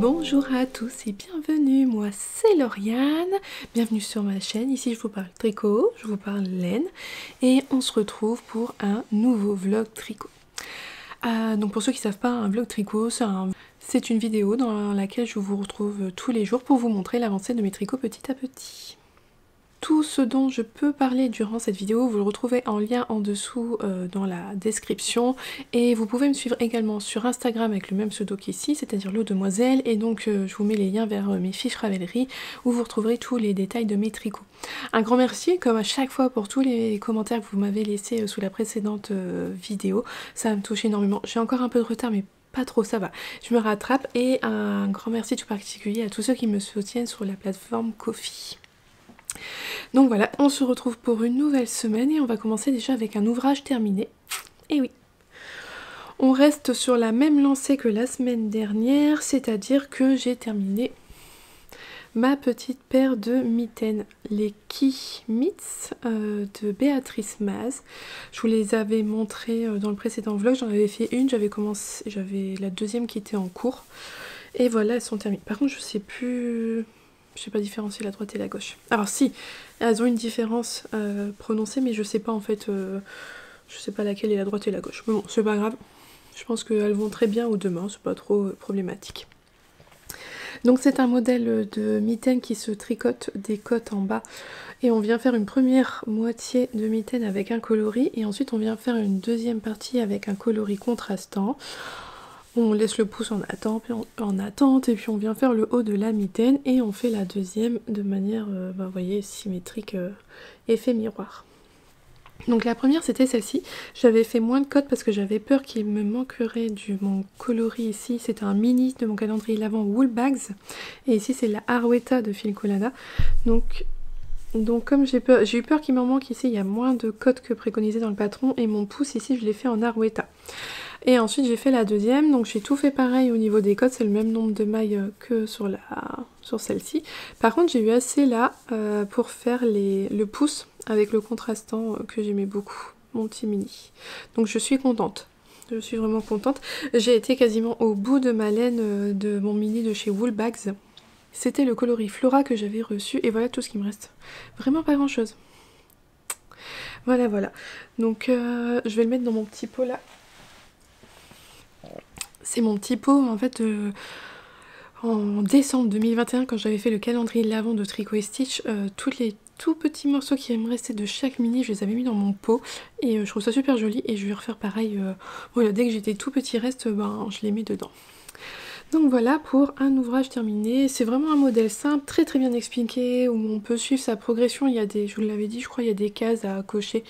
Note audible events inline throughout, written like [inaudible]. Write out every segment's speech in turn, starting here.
Bonjour à tous et bienvenue, moi c'est Lauriane, bienvenue sur ma chaîne, ici je vous parle tricot, je vous parle laine et on se retrouve pour un nouveau vlog tricot. Euh, donc pour ceux qui ne savent pas, un vlog tricot c'est une vidéo dans laquelle je vous retrouve tous les jours pour vous montrer l'avancée de mes tricots petit à petit. Tout ce dont je peux parler durant cette vidéo, vous le retrouvez en lien en dessous euh, dans la description. Et vous pouvez me suivre également sur Instagram avec le même pseudo qu'ici, c'est-à-dire l'eau demoiselle. Et donc euh, je vous mets les liens vers euh, mes fiches Ravelry où vous retrouverez tous les détails de mes tricots. Un grand merci comme à chaque fois pour tous les commentaires que vous m'avez laissés sous la précédente vidéo. Ça me touche énormément. J'ai encore un peu de retard mais pas trop, ça va. Je me rattrape et un grand merci tout particulier à tous ceux qui me soutiennent sur la plateforme Kofi. Donc voilà, on se retrouve pour une nouvelle semaine et on va commencer déjà avec un ouvrage terminé. Et oui, on reste sur la même lancée que la semaine dernière, c'est-à-dire que j'ai terminé ma petite paire de mitaines, les Key Mitts euh, de Béatrice Maz. Je vous les avais montrées euh, dans le précédent vlog, j'en avais fait une, j'avais commencé, j'avais la deuxième qui était en cours. Et voilà, elles sont terminées. Par contre, je sais plus je sais pas différencier la droite et la gauche. Alors si, elles ont une différence euh, prononcée, mais je sais pas en fait, euh, je sais pas laquelle est la droite et la gauche. Mais bon, c'est pas grave. Je pense qu'elles vont très bien aux deux mains, c'est pas trop euh, problématique. Donc c'est un modèle de mitaine qui se tricote des côtes en bas et on vient faire une première moitié de mitaine avec un coloris et ensuite on vient faire une deuxième partie avec un coloris contrastant on laisse le pouce en attente, en attente et puis on vient faire le haut de la mitaine et on fait la deuxième de manière, euh, bah, symétrique, euh, effet miroir. Donc la première c'était celle-ci, j'avais fait moins de codes parce que j'avais peur qu'il me manquerait du mon coloris ici, c'est un mini de mon calendrier l'avant Wool Bags et ici c'est la Arweta de Filcolana. Donc donc comme j'ai eu peur qu'il m'en manque ici, il y a moins de codes que préconisé dans le patron et mon pouce ici je l'ai fait en Arweta. Et ensuite j'ai fait la deuxième, donc j'ai tout fait pareil au niveau des codes, c'est le même nombre de mailles euh, que sur, la, sur celle-ci. Par contre j'ai eu assez là euh, pour faire les, le pouce avec le contrastant euh, que j'aimais beaucoup, mon petit mini. Donc je suis contente. Je suis vraiment contente. J'ai été quasiment au bout de ma laine de mon mini de chez Woolbags. C'était le coloris Flora que j'avais reçu et voilà tout ce qui me reste. Vraiment pas grand chose. Voilà voilà. Donc je vais le mettre dans mon petit pot là c'est mon petit pot en fait euh, en décembre 2021 quand j'avais fait le calendrier de l'avant de Tricot et Stitch, euh, tous les tout petits morceaux qui me restaient de chaque mini, je les avais mis dans mon pot et euh, je trouve ça super joli et je vais refaire pareil. voilà, dès que j'ai des tout petits restes, ben, je les mets dedans. Donc voilà pour un ouvrage terminé. C'est vraiment un modèle simple, très très bien expliqué, où on peut suivre sa progression. Il y a des, je vous l'avais dit, je crois, il y a des cases à cocher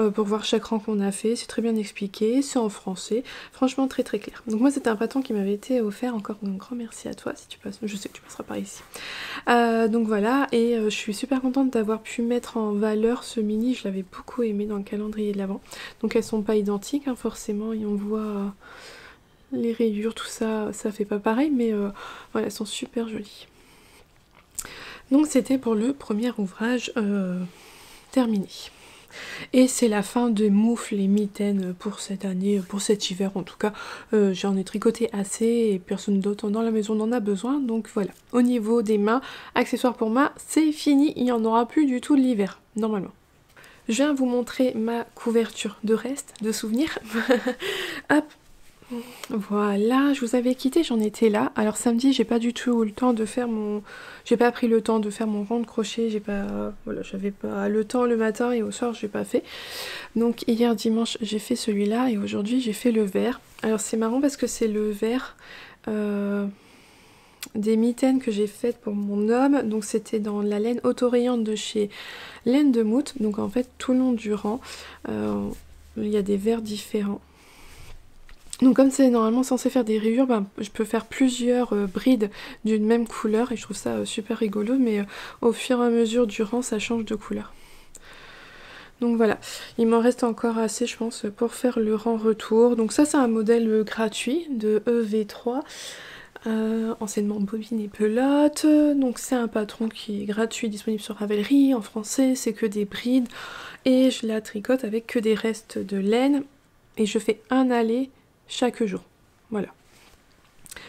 euh, pour voir chaque rang qu'on a fait. C'est très bien expliqué, c'est en français. Franchement très très clair. Donc moi c'était un patron qui m'avait été offert. Encore un grand merci à toi si tu passes. Je sais que tu passeras par ici. Euh, donc voilà, et euh, je suis super contente d'avoir pu mettre en valeur ce mini. Je l'avais beaucoup aimé dans le calendrier de l'avant. Donc elles sont pas identiques hein, forcément et on voit les rayures, tout ça, ça fait pas pareil, mais voilà, elles sont super jolies. Donc c'était pour le premier ouvrage terminé. Et c'est la fin des moufles et mitaines pour cette année, pour cet hiver en tout cas. Euh, j'en ai tricoté assez et personne d'autre dans la maison n'en a besoin. Donc voilà, au niveau des mains, accessoires pour mains, c'est fini. Il n'y en aura plus du tout l'hiver, normalement. Je viens vous montrer ma couverture de reste, de souvenirs. [laughs] Hop, voilà, je vous avais quitté, j'en étais là. Alors samedi, j'ai pas du tout eu le temps de faire mon... J'ai pas pris le temps de faire mon rond de crochet, j'ai pas... Voilà, j'avais pas le temps le matin et au soir, j'ai pas fait. Donc hier dimanche, j'ai fait celui-là et aujourd'hui, j'ai fait le vert. Alors c'est marrant parce que c'est le vert... Euh, des mitaines que j'ai faites pour mon homme. Donc c'était dans la laine autorayante de chez Laine de Mout. Donc en fait tout le long du rang, euh, il y a des verts différents. Donc comme c'est normalement censé faire des rayures, ben, je peux faire plusieurs euh, brides d'une même couleur et je trouve ça euh, super rigolo, mais euh, au fur et à mesure du rang, ça change de couleur. Donc voilà, il m'en reste encore assez je pense pour faire le rang retour. Donc ça c'est un modèle gratuit de EV3, enseignement bobine et pelote. Donc c'est un patron qui est gratuit, disponible sur Ravelry en français, c'est que des brides. Et je la tricote avec que des restes de laine. Et je fais un aller chaque jour. Voilà.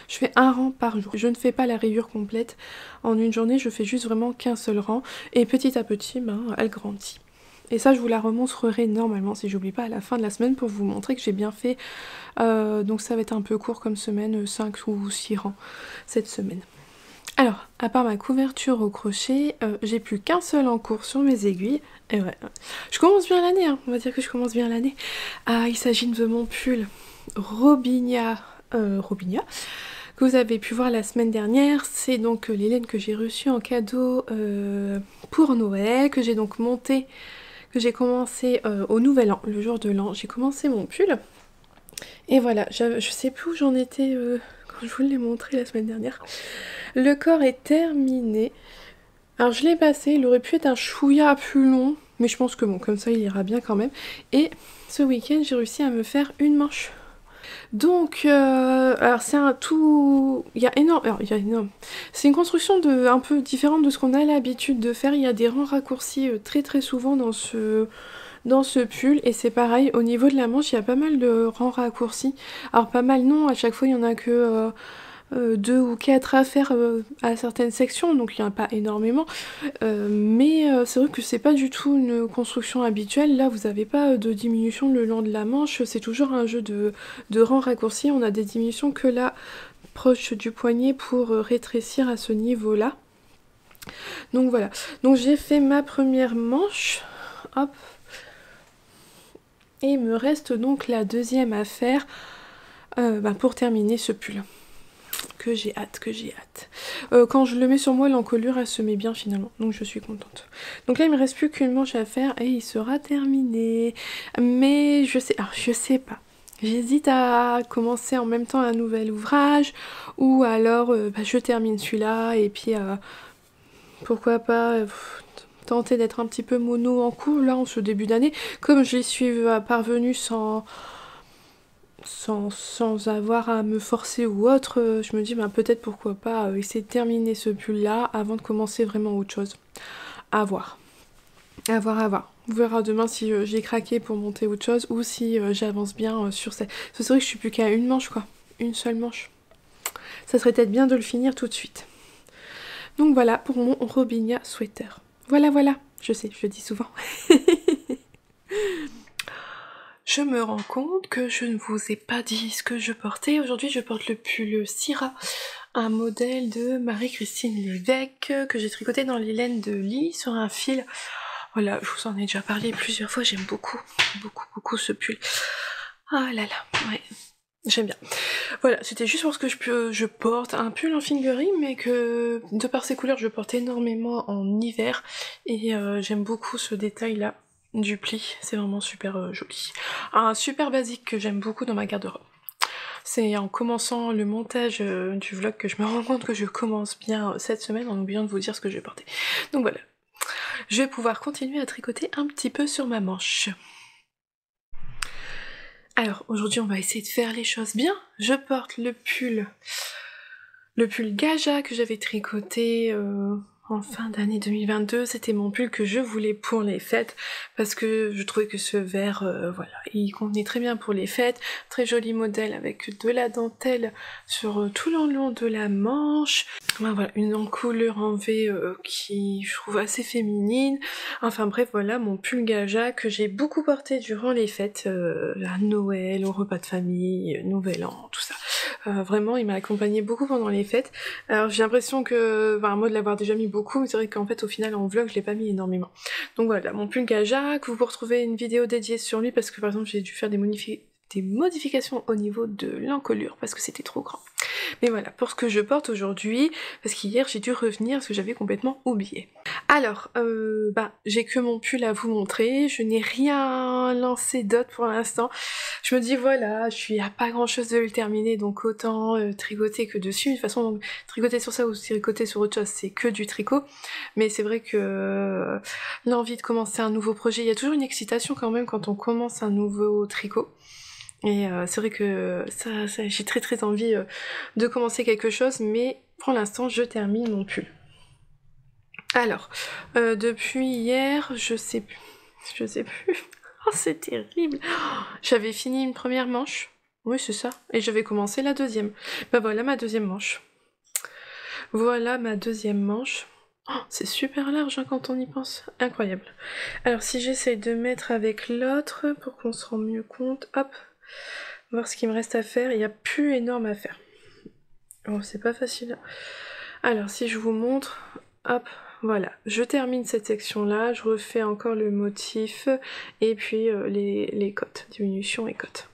Je fais un rang par jour. Je ne fais pas la rayure complète en une journée, je fais juste vraiment qu'un seul rang. Et petit à petit, ben, elle grandit. Et ça, je vous la remontrerai normalement, si j'oublie pas, à la fin de la semaine pour vous montrer que j'ai bien fait. Euh, donc ça va être un peu court comme semaine, 5 ou 6 rangs cette semaine. Alors, à part ma couverture au crochet, euh, j'ai plus qu'un seul en cours sur mes aiguilles. Et ouais, je commence bien l'année, hein. on va dire que je commence bien l'année. Ah, il s'agit de mon pull Robigna, euh, Robigna que vous avez pu voir la semaine dernière. C'est donc les laines que j'ai reçues en cadeau pour Noël, que j'ai donc monté j'ai commencé euh, au nouvel an, le jour de l'an. J'ai commencé mon pull. Et voilà, je sais plus où j'en étais euh, quand je vous l'ai montré la semaine dernière. Le corps est terminé. Alors je l'ai passé, il aurait pu être un chouïa plus long, mais je pense que bon, comme ça il ira bien quand même. Et ce week-end, j'ai réussi à me faire une manche donc, euh, alors c'est un tout... Il y a énorme... il y a énorme... C'est une construction de, un peu différente de ce qu'on a l'habitude de faire. Il y a des rangs raccourcis euh, très très souvent dans ce dans ce pull. Et c'est pareil au niveau de la manche il y a pas mal de rangs raccourcis. Alors pas mal non à chaque fois il y en a que euh, euh, deux ou quatre à faire euh, à certaines sections, donc il n'y en a pas énormément. Euh, mais c'est vrai que c'est pas du tout une construction habituelle. Là, vous n'avez pas de diminution le long de la manche, c'est toujours un jeu de, de rang raccourci. On a des diminutions que là, proche du poignet pour rétrécir à ce niveau-là. Donc voilà. Donc j'ai fait ma première manche. Hop. Et il me reste donc la deuxième à faire bah, pour terminer ce pull que j'ai hâte, que j'ai hâte. Euh, quand je le mets sur moi, l'encolure, elle se met bien finalement. Donc je suis contente. Donc là, il me reste plus qu'une manche à faire et il sera terminé. Mais je sais, alors je sais pas. J'hésite à commencer en même temps un nouvel ouvrage ou alors euh, bah, je termine celui-là et puis euh, pourquoi pas tenter d'être un petit peu mono en cours là en ce début d'année. Comme je suis parvenue sans sans, avoir à me forcer ou autre, euh, je me dis bah, peut-être pourquoi pas euh, essayer de terminer ce pull là avant de commencer vraiment autre chose. À voir. À voir, à voir. On verra demain si euh, j'ai craqué pour monter autre chose ou si j'avance bien sur cette. C'est vrai que je suis plus qu'à une manche quoi. Une seule manche. Ça serait peut-être bien de le finir tout de suite. Donc voilà pour mon Robinia sweater. Voilà, voilà. Je sais, je le dis souvent. [laughs] je me rends compte que je ne vous ai pas dit ce que je portais. Aujourd'hui, je porte le pull Syrah, un modèle de Marie-Christine Lévesque que j'ai tricoté dans les laines de lit sur un fil. Voilà, je vous en ai déjà parlé plusieurs fois, j'aime beaucoup, beaucoup, beaucoup ce pull. Ah là là, ouais, J'aime bien. Voilà, c'était juste parce que je, porte un pull en fingering, mais que de par ses couleurs, je porte énormément en hiver. Et euh, j'aime beaucoup ce détail-là du pli, c'est vraiment super euh, joli. Un super basique que j'aime beaucoup dans ma garde-robe. C'est en commençant le montage euh, du vlog que je me rends compte que je commence bien euh, cette semaine en oubliant de vous dire ce que je vais porter. Donc voilà, je vais pouvoir continuer à tricoter un petit peu sur ma manche. Alors aujourd'hui on va essayer de faire les choses bien. Je porte le pull, le pull Gaja que j'avais tricoté en fin d'année 2022, c'était mon pull que je voulais pour les fêtes parce que je trouvais que ce vert, euh, voilà, il convenait très bien pour les fêtes. Très joli modèle avec de la dentelle sur euh, tout le long de la manche. voilà, une encouleur en V euh, qui je trouve assez féminine. Enfin bref, voilà mon pull Gaja que j'ai beaucoup porté durant les fêtes, à Noël, au repas de famille, Nouvel An, tout ça. vraiment, il m'a accompagné beaucoup pendant les fêtes. Alors j'ai l'impression que, enfin, moi de l'avoir déjà mis beaucoup, mais c'est vrai qu'en fait au final en vlog je l'ai pas mis énormément. Donc voilà, mon pull Gajac, vous pouvez retrouver une vidéo dédiée sur lui parce que par exemple j'ai dû faire des, des modifications au niveau de l'encolure parce que c'était trop grand. Mais voilà, pour ce que je porte aujourd'hui, parce qu'hier j'ai dû revenir parce que j'avais complètement oublié. Alors, euh, bah, j'ai que mon pull à vous montrer, je n'ai rien lancé d'autre pour l'instant. Je me dis voilà, je suis à pas grand chose de le terminer, donc autant euh, tricoter que dessus. De toute façon, tricoter sur ça ou tricoter sur autre chose, c'est que du tricot. Mais c'est vrai que euh, l'envie de commencer un nouveau projet, il y a toujours une excitation quand même quand on commence un nouveau tricot. Et euh, c'est vrai que ça, j'ai très très envie euh, de commencer quelque chose, mais pour l'instant je termine mon pull. Alors, euh, depuis hier, je sais plus, je sais plus. [laughs] Oh, c'est terrible. J'avais fini une première manche. Oui, c'est ça. Et je vais commencer la deuxième. Bah voilà ma deuxième manche. Voilà ma deuxième manche. Oh, c'est super large hein, quand on y pense. Incroyable. Alors si j'essaie de mettre avec l'autre pour qu'on se rende mieux compte, hop, voir ce qu'il me reste à faire. Il n'y a plus énorme à faire. C'est pas facile. Alors si je vous montre, hop, voilà, je termine cette section-là, je refais encore le motif et puis euh, les, les cotes, diminution et cotes.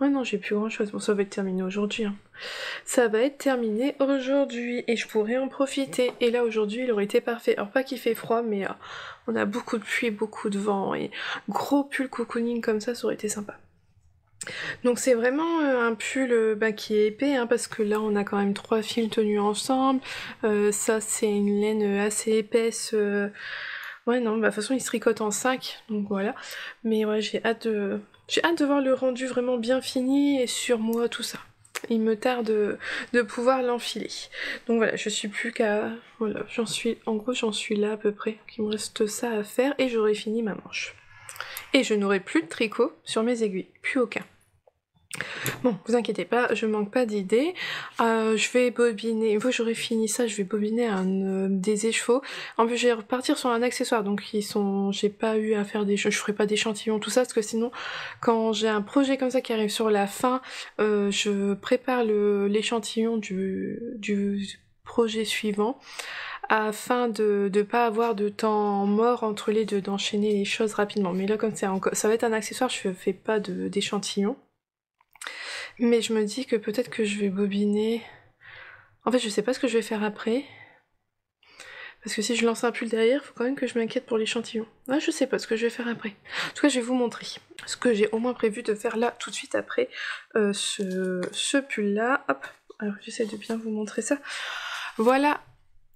Ouais non, j'ai plus grand chose. Bon, ça va être terminé aujourd'hui. Hein. Ça va être terminé aujourd'hui et je pourrais en profiter. Et là aujourd'hui, il aurait été parfait. Alors pas qu'il fait froid, mais euh, on a beaucoup de pluie, beaucoup de vent et gros pull cocooning comme ça, ça aurait été sympa. Donc c'est vraiment euh, un pull euh, bah, qui est épais hein, parce que là on a quand même trois fils tenus ensemble. ça c'est une laine assez épaisse. Ouais non, bah, de toute façon il se tricote en 5, donc voilà. Mais ouais j'ai hâte de, j'ai hâte de voir le rendu vraiment bien fini et sur moi, tout ça. Il me tarde de, pouvoir l'enfiler. Donc voilà, je suis plus qu'à... Voilà, j'en suis... En gros, j'en suis là à peu près. Il me reste ça à faire et j'aurai fini ma manche. Et je n'aurai plus de tricot sur mes aiguilles. Plus aucun. Bon, vous inquiétez pas, je manque pas d'idées. Euh, je vais bobiner, une fois que j'aurai fini ça, je vais bobiner un, euh, des écheveaux. En plus, je vais repartir sur un accessoire, donc ils sont, j'ai pas eu à faire des, je ferai pas d'échantillons, tout ça, parce que sinon, quand j'ai un projet comme ça qui arrive sur la fin, euh, je prépare l'échantillon du, projet suivant afin de ne pas avoir de temps mort entre les deux, d'enchaîner les choses rapidement. Mais là, comme ça va être un accessoire, je fais pas d'échantillon. Mais je me dis que peut-être que je vais bobiner. En fait, je sais pas ce que je vais faire après. Parce que si je lance un pull derrière, il faut quand même que je m'inquiète pour l'échantillon. Ah, je sais pas ce que je vais faire après. En tout cas, je vais vous montrer ce que j'ai au moins prévu de faire là, tout de suite après euh, ce, ce pull-là. Hop, alors j'essaie de bien vous montrer ça. Voilà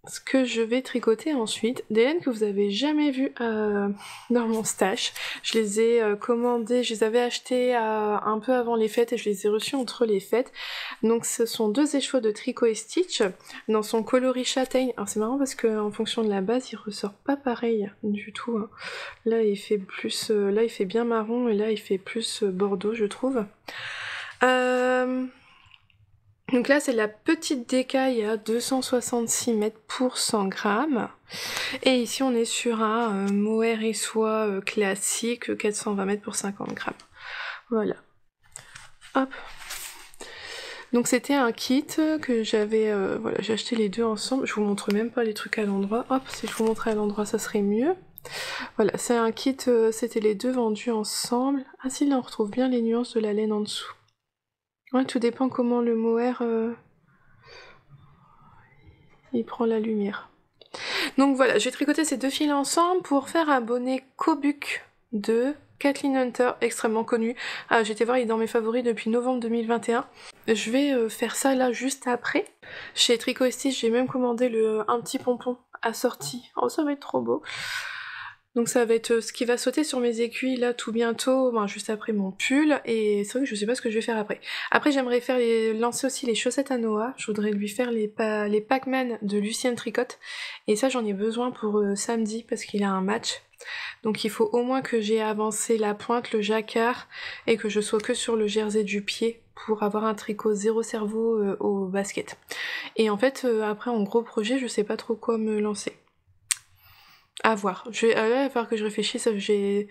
ce que je vais tricoter ensuite, des laines que vous avez jamais vues euh, dans mon stash. Je les ai euh, commandées, je les avais achetées un peu avant les fêtes et je les ai reçues entre les fêtes. Donc ce sont deux écheveaux de tricot et stitch dans son coloris châtaigne. Alors c'est marrant parce qu'en fonction de la base, il ressort pas pareil du tout. Hein. Là il fait plus, euh, là il fait bien marron et là il fait plus bordeaux je trouve. Euh... Donc là c'est la petite décaille à 266 mètres pour 100 grammes. Et ici on est sur un euh, mohair et soie euh, classique 420 mètres pour 50 grammes. Voilà. Hop. Donc c'était un kit que j'avais, euh, voilà, j'ai acheté les deux ensemble. Je vous montre même pas les trucs à l'endroit. Hop, si je vous montrais à l'endroit ça serait mieux. Voilà, c'est un kit, c'était les deux vendus ensemble. Ah si, là on retrouve bien les nuances de la laine en dessous. Ouais, tout dépend comment le mohair euh, il prend la lumière. Donc voilà, j'ai tricoté ces deux fils ensemble pour faire un bonnet Kobuk de Kathleen Hunter, extrêmement connu. Ah, J'étais voir, il est dans mes favoris depuis novembre 2021. Je vais euh, faire ça là juste après. Chez Tricot j'ai même commandé un petit pompon assorti. Oh, ça va être trop beau. Donc ça va être euh, ce qui va sauter sur mes aiguilles là tout bientôt, ben, juste après mon pull, et c'est vrai que je sais pas ce que je vais faire après. Après j'aimerais faire lancer aussi les chaussettes à Noah, je voudrais lui faire les, Pac-Man de Lucienne Tricotte, et ça j'en ai besoin pour euh, samedi parce qu'il a un match. Donc il faut au moins que j'ai avancé la pointe, le jacquard, et que je sois que sur le jersey du pied pour avoir un tricot zéro cerveau euh, au basket. Et en fait après en gros projet je sais pas trop quoi me lancer. À voir. Je vais, euh, il va que je réfléchisse. J'ai.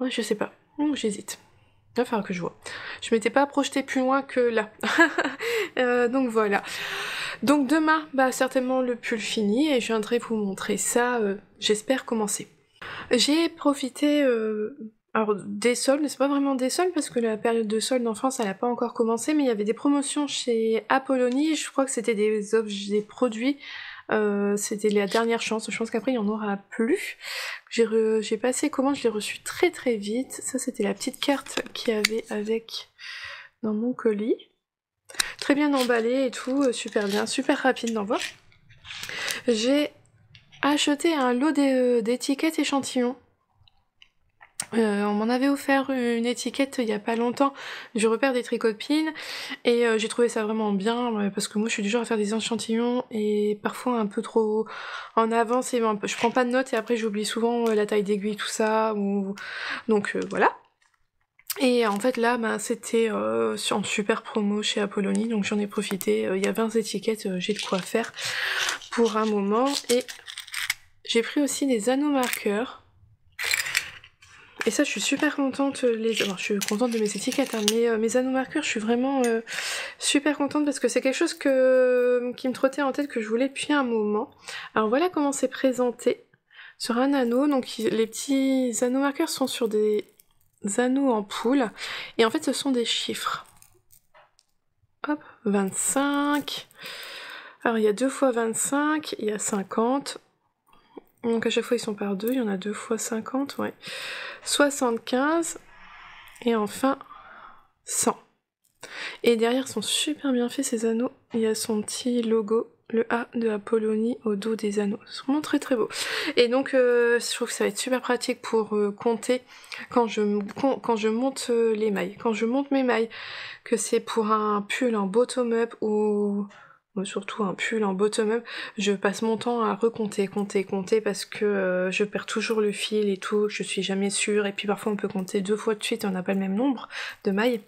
Ouais, je sais pas. J'hésite. Il va que je vois. Je m'étais pas projetée plus loin que là. [laughs] Euh, donc voilà. Donc demain, bah certainement le pull fini et je viendrai vous montrer ça. Euh, j'espère commencer. J'ai profité. Alors des soldes, c'est pas vraiment des soldes parce que la période de soldes en France elle a pas encore commencé, mais il y avait des promotions chez Apollonie, je crois que c'était des objets, des produits euh, c'était la dernière chance, je pense qu'après il n'y en aura plus. J'ai passé comment je l'ai reçu très très vite. Ça c'était la petite carte qu'il y avait avec dans mon colis. Très bien emballé et tout, euh, super bien, super rapide d'envoi. J'ai acheté un lot euh, d'étiquettes échantillons euh, on m'en avait offert une étiquette il y a pas longtemps du repère des tricots de et euh, j'ai trouvé ça vraiment bien parce que moi je suis du genre à faire des échantillons et parfois un peu trop en avance et je prends pas de notes et après j'oublie souvent euh, la taille d'aiguille tout ça ou donc voilà Et en fait là, bah, c'était euh, en super promo chez Apollonie, donc j'en ai profité. Euh, il y a 20 étiquettes, euh, j'ai de quoi faire pour un moment. Et j'ai pris aussi des anneaux marqueurs. Et ça, je suis super contente. Les... je suis contente de mes étiquettes, hein, mais mes anneaux marqueurs, je suis vraiment super contente parce que c'est quelque chose que... qui me trottait en tête que je voulais depuis un moment. Alors voilà comment c'est présenté sur un anneau. Donc les petits anneaux marqueurs sont sur des anneaux en poule. Et en fait, ce sont des chiffres. Hop, 25. Alors, il y a 2 fois 25, il y a 50. Donc, à chaque fois, ils sont par deux. Il y en a 2 fois 50, ouais. 75. Et enfin, 100. Et derrière, sont super bien faits ces anneaux. Il y a son petit logo le A de Apollonie au dos des anneaux. C'est vraiment très très beau. Et donc euh, je trouve que ça va être super pratique pour euh, compter quand je, quand, je monte euh, les mailles. Quand je monte mes mailles, que c'est pour un pull en bottom-up ou surtout un pull en bottom-up, je passe mon temps à recompter, compter, compter parce que je perds toujours le fil et tout, je suis jamais sûre. Et puis parfois on peut compter deux fois de suite et on n'a pas le même nombre de mailles.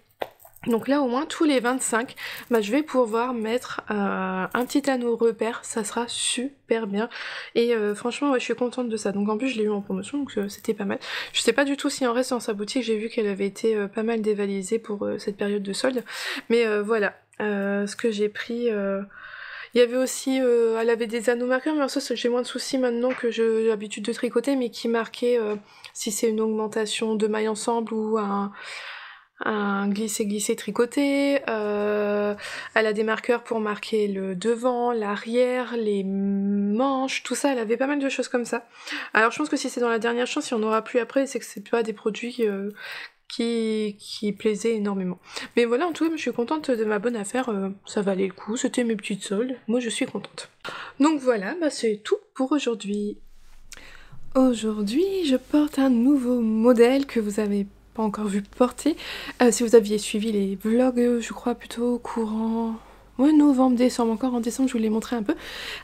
Donc là au moins tous les 25, bah, je vais pouvoir mettre euh, un petit anneau repère, ça sera super bien. Et euh, franchement je suis contente de ça. Donc en plus je l'ai eu en promotion donc euh, c'était pas mal. Je sais pas du tout si en reste dans sa boutique, j'ai vu qu'elle avait été pas mal dévalisée pour cette période de solde. Mais voilà, ce que j'ai pris... Il y avait aussi, elle avait des anneaux marqueurs, mais ça j'ai moins de soucis maintenant que j'ai l'habitude de tricoter, mais qui marquaient si c'est une augmentation de mailles ensemble ou un, euh, elle a des marqueurs pour marquer le devant, l'arrière, les manches, tout ça, elle avait pas mal de choses comme ça. Alors je pense que si c'est dans la dernière chance, si on aura plus après, c'est que c'est pas des produits euh, qui, plaisaient énormément. Mais voilà, en tout cas, je suis contente de ma bonne affaire, euh, ça valait le coup, c'était mes petites soldes, moi je suis contente. Donc voilà, bah c'est tout pour aujourd'hui. Aujourd'hui, je porte un nouveau modèle que vous avez pas encore vu porter. Euh, si vous aviez suivi les vlogs, je crois plutôt courant ouais, novembre, décembre, encore en décembre, je vous l'ai montré un peu.